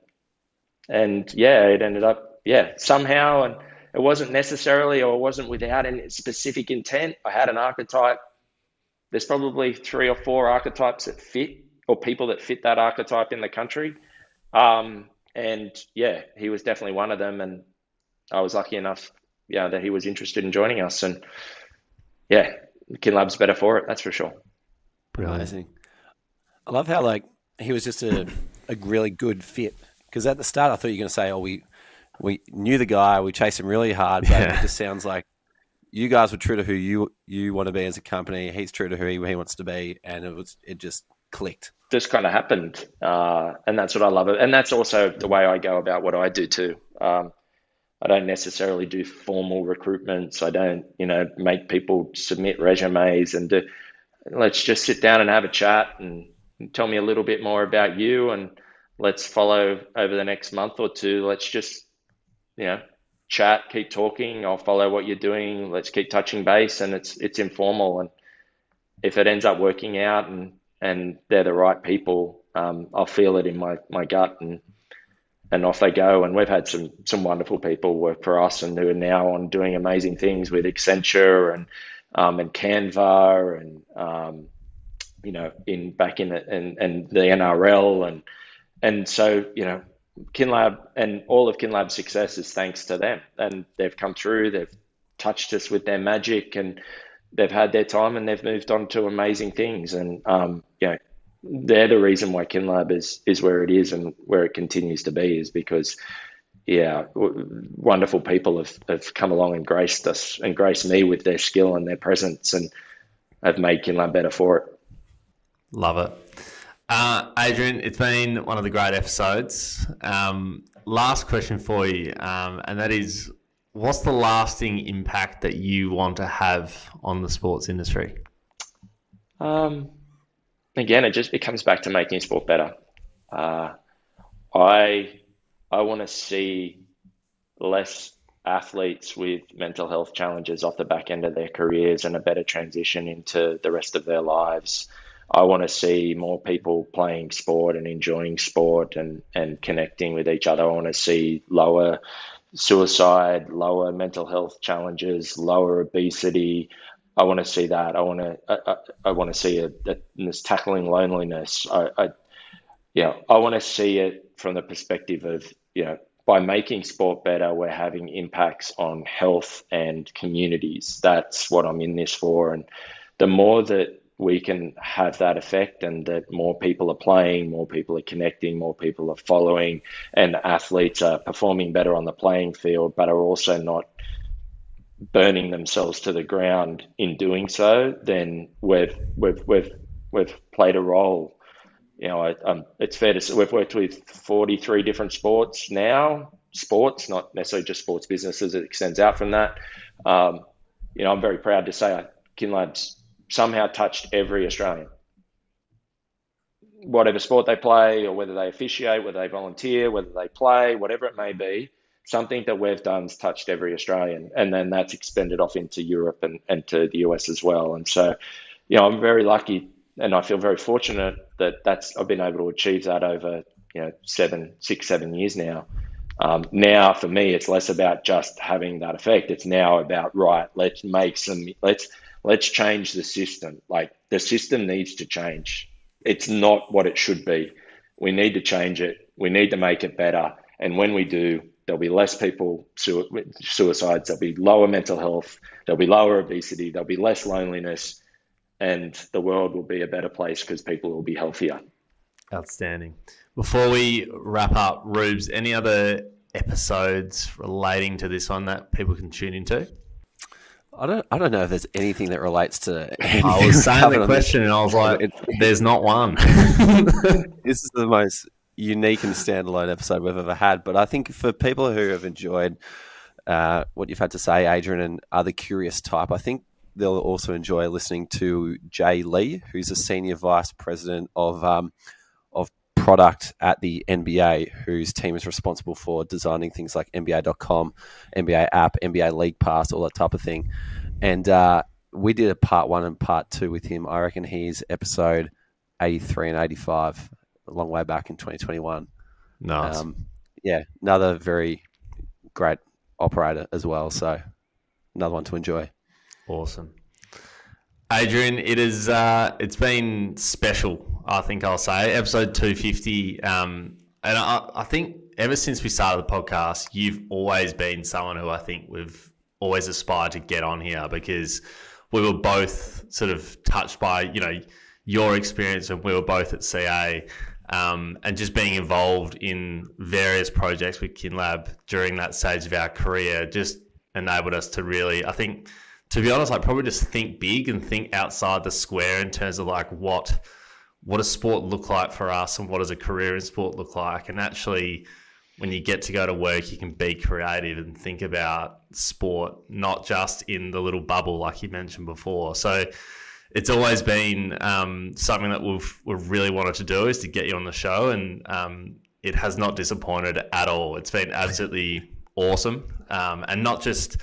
and yeah, it ended up yeah somehow and it wasn't necessarily or it wasn't without any specific intent. I had an archetype. There's probably three or four archetypes that fit or people that fit that archetype in the country. Um, and yeah, he was definitely one of them. And I was lucky enough, yeah, that he was interested in joining us. And yeah, KinLab's better for it, that's for sure. Amazing. I love how like he was just a, a really good fit because at the start I thought you were going to say, "Oh, we we knew the guy, we chased him really hard, but yeah. it just sounds like you guys were true to who you you want to be as a company. He's true to who he, he wants to be, and it was it just clicked. Just kind of happened, uh, and that's what I love. And that's also the way I go about what I do too. Um, I don't necessarily do formal recruitments. I don't, you know, make people submit resumes and do. Let's just sit down and have a chat and tell me a little bit more about you, and let's follow over the next month or two. Let's just you know, chat, keep talking. I'll follow what you're doing. Let's keep touching base, and it's it's informal. And if it ends up working out, and and they're the right people, um, I'll feel it in my my gut, and and off they go. And we've had some some wonderful people work for us, and who are now on doing amazing things with Accenture and um, and Canva, and um, you know, in back in the, and and the NRL, and and so you know KinLab and all of KinLab's success is thanks to them. And they've come through, they've touched us with their magic, and they've had their time and they've moved on to amazing things. And um, you know, they're the reason why KinLab is is where it is and where it continues to be is because yeah, wonderful people have, have come along and graced us and graced me with their skill and their presence and have made KinLab better for it. Love it. Uh, Adrian, it's been one of the great episodes. Um, last question for you, um, and that is what's the lasting impact that you want to have on the sports industry? Um, again, it just it comes back to making sport better. Uh, I I want to see less athletes with mental health challenges off the back end of their careers and a better transition into the rest of their lives. I want to see more people playing sport and enjoying sport and, and connecting with each other. I want to see lower suicide, lower mental health challenges, lower obesity. I want to see that. I want to I, I, I want to see this tackling loneliness. I, I yeah, I want to see it from the perspective of you know by making sport better, we're having impacts on health and communities. That's what I'm in this for. And the more that we can have that effect and that more people are playing, more people are connecting, more people are following, and athletes are performing better on the playing field, but are also not burning themselves to the ground in doing so, then we've we've we've we've played a role. You know, I, um, it's fair to say we've worked with 43 different sports now, sports, not necessarily just sports businesses. It extends out from that. Um, you know, I'm very proud to say Kinlab's somehow touched every Australian. Whatever sport they play, or whether they officiate, whether they volunteer, whether they play, whatever it may be, something that we've done has touched every Australian. And then that's expanded off into Europe and, and to the US as well. And so, you know, I'm very lucky and I feel very fortunate that that's I've been able to achieve that over, you know, seven, six, seven years now. Um, now for me, it's less about just having that effect. It's now about right. Let's make some. Let's let's change the system. Like the system needs to change. It's not what it should be. We need to change it. We need to make it better. And when we do, there'll be less people suicides. There'll be lower mental health. There'll be lower obesity. There'll be less loneliness, and the world will be a better place because people will be healthier. Outstanding. Before we wrap up, Rubes, any other episodes relating to this one that people can tune into? I don't. I don't know if there's anything that relates to. I was saying the question, and I was like, "There's not one." this is the most unique and standalone episode we've ever had. But I think for people who have enjoyed uh, what you've had to say, Adrian, and other curious type, I think they'll also enjoy listening to Jay Lee, who's a senior vice president of um, of product at the NBA, whose team is responsible for designing things like NBA.com, NBA app, NBA League Pass, all that type of thing. And uh, we did a part one and part two with him. I reckon he's episode 83 and 85, a long way back in 2021. Nice. Um, yeah, another very great operator as well. So another one to enjoy. Awesome. Adrian, it is uh, it's been special. I think I'll say. Episode two fifty, um, and I, I, think ever since we started the podcast, you've always been someone who I think we've always aspired to get on here because we were both sort of touched by you know your experience, and we were both at CA, um, and just being involved in various projects with KinLab during that stage of our career just enabled us to really, I think to be honest, like probably just think big and think outside the square in terms of like what what does sport look like for us and what does a career in sport look like? And actually when you get to go to work you can be creative and think about sport not just in the little bubble like you mentioned before. So it's always been um, something that we've, we've really wanted to do is to get you on the show and um, it has not disappointed at all. It's been absolutely awesome. Um, and not just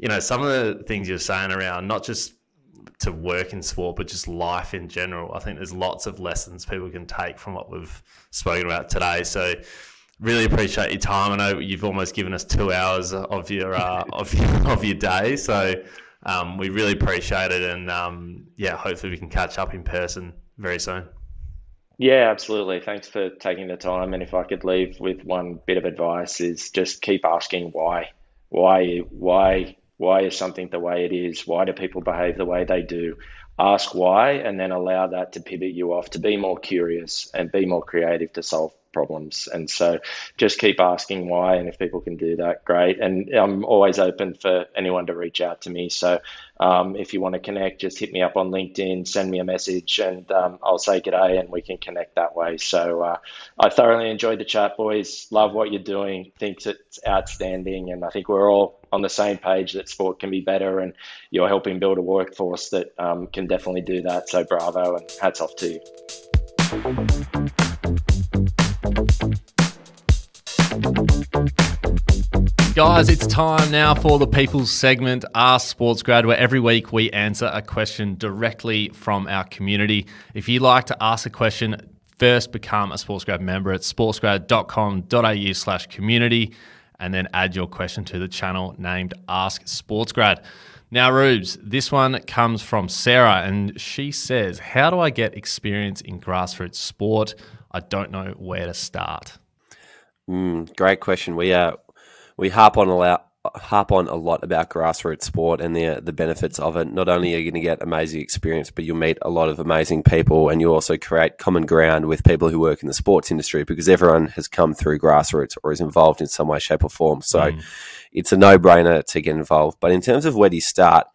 you know, some of the things you're saying around not just to work in sport, but just life in general. I think there's lots of lessons people can take from what we've spoken about today. So, really appreciate your time. I know you've almost given us two hours of your uh, of of your day. So, um, we really appreciate it, and um, yeah, hopefully we can catch up in person very soon. Yeah, absolutely. Thanks for taking the time. And if I could leave with one bit of advice, is just keep asking why, why, why why is something the way it is? Why do people behave the way they do? Ask why and then allow that to pivot you off to be more curious and be more creative to solve problems. And so just keep asking why. And if people can do that, great. And I'm always open for anyone to reach out to me. So um, if you want to connect, just hit me up on LinkedIn, send me a message, and um, I'll say g'day and we can connect that way. So uh, I thoroughly enjoyed the chat, boys. Love what you're doing. Think it's outstanding. And I think we're all on the same page that sport can be better and you're helping build a workforce that um, can definitely do that. So bravo and hats off to you. Guys, it's time now for the People's segment, Ask Sports Grad, where every week we answer a question directly from our community. If you'd like to ask a question, first become a Sports Grad member at sportsgrad.com.au slash community and then add your question to the channel named Ask Sports Grad. Now, Rubes, this one comes from Sarah, and she says, How do I get experience in grassroots sport? I don't know where to start. Mm, great question. We uh, we harp on a lot, harp on a lot about grassroots sport and the the benefits of it. Not only are you going to get amazing experience, but you'll meet a lot of amazing people, and you also create common ground with people who work in the sports industry because everyone has come through grassroots or is involved in some way, shape, or form. So mm. it's a no brainer to get involved. But in terms of where do you start?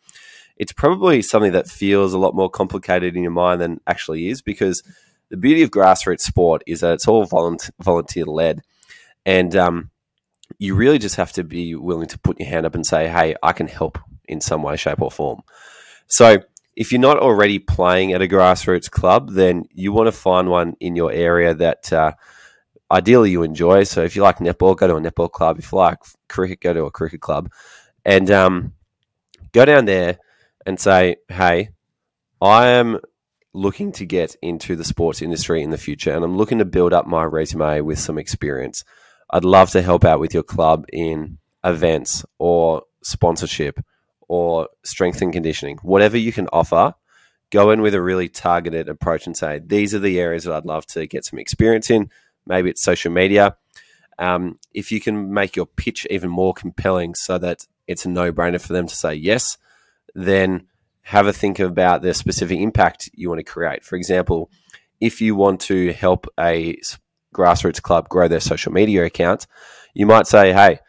It's probably something that feels a lot more complicated in your mind than actually is because the beauty of grassroots sport is that it's all volunteer led. And um, you really just have to be willing to put your hand up and say, hey, I can help in some way, shape, or form. So if you're not already playing at a grassroots club, then you want to find one in your area that uh, ideally you enjoy. So if you like netball, go to a netball club. If you like cricket, go to a cricket club. And um, go down there and say, hey, I am looking to get into the sports industry in the future and I'm looking to build up my resume with some experience. I'd love to help out with your club in events or sponsorship or strength and conditioning, whatever you can offer. Go in with a really targeted approach and say, these are the areas that I'd love to get some experience in. Maybe it's social media. Um, if you can make your pitch even more compelling so that it's a no brainer for them to say yes, then have a think about the specific impact you want to create. For example, if you want to help a grassroots club grow their social media accounts, you might say, "Hey,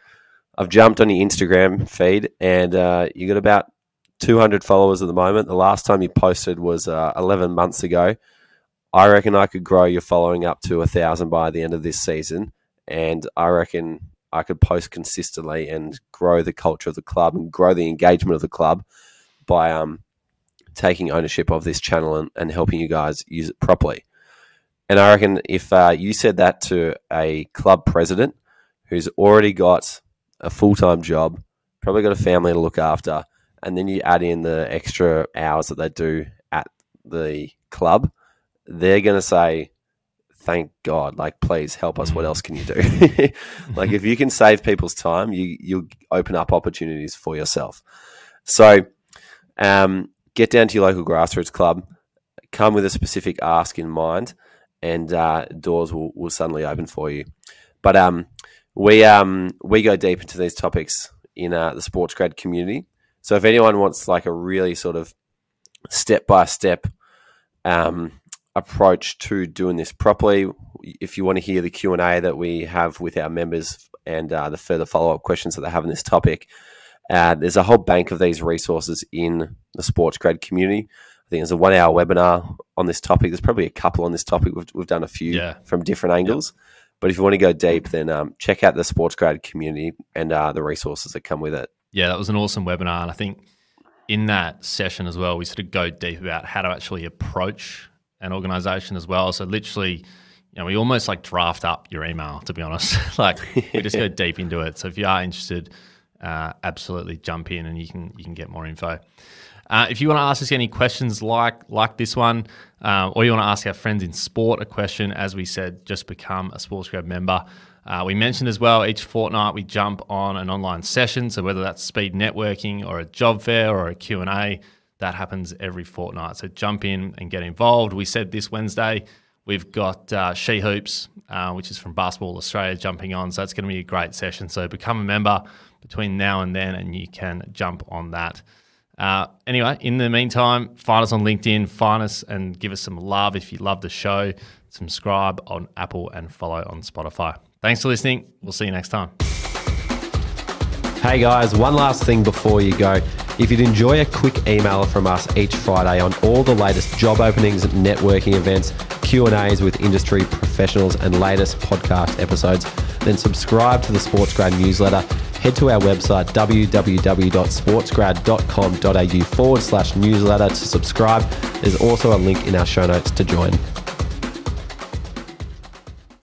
I've jumped on your Instagram feed, and uh, you got about 200 followers at the moment. The last time you posted was uh, 11 months ago. I reckon I could grow your following up to a thousand by the end of this season, and I reckon I could post consistently and grow the culture of the club and grow the engagement of the club by um, taking ownership of this channel and, and helping you guys use it properly. And I reckon if uh, you said that to a club president who's already got a full time job, probably got a family to look after, and then you add in the extra hours that they do at the club, they're going to say, Thank God, like, please help us. What else can you do? like, if you can save people's time, you, you'll open up opportunities for yourself. So, um, get down to your local grassroots club, come with a specific ask in mind, and uh, doors will, will suddenly open for you. But um, we um, we go deep into these topics in uh, the sports grad community. So if anyone wants like a really sort of step by step approach to doing this properly, if you want to hear the Q and A that we have with our members and uh, the further follow up questions that they have on this topic, uh, there's a whole bank of these resources in the sports grad community. I think there's a one hour webinar on this topic. There's probably a couple on this topic. We've, we've done a few yeah. from different angles. Yep. But if you want to go deep, then um, check out the sports grad community and uh, the resources that come with it. Yeah, that was an awesome webinar. And I think in that session as well, we sort of go deep about how to actually approach an organization as well. So literally, you know, we almost like draft up your email, to be honest. like we just go deep into it. So if you are interested, uh, absolutely jump in and you can you can get more info. Uh, if you want to ask us any questions like like this one, uh, or you want to ask our friends in sport a question, as we said, just become a Sports Grad member. Uh, we mentioned as well each fortnight we jump on an online session, so whether that's speed networking or a job fair or a Q and A, that happens every fortnight. So jump in and get involved. We said this Wednesday we've got uh, She Hoops, uh, which is from Basketball Australia, jumping on, so that's going to be a great session. So become a member between now and then, and you can jump on that. Uh, anyway, in the meantime, find us on LinkedIn, find us and give us some love if you love the show. Subscribe on Apple and follow on Spotify. Thanks for listening. We'll see you next time. Hey guys, one last thing before you go. If you'd enjoy a quick email from us each Friday on all the latest job openings, networking events, Q&As with industry professionals and latest podcast episodes, then subscribe to the Sports Grad newsletter head to our website www.sportsgrad.com.au forward slash newsletter to subscribe. There's also a link in our show notes to join.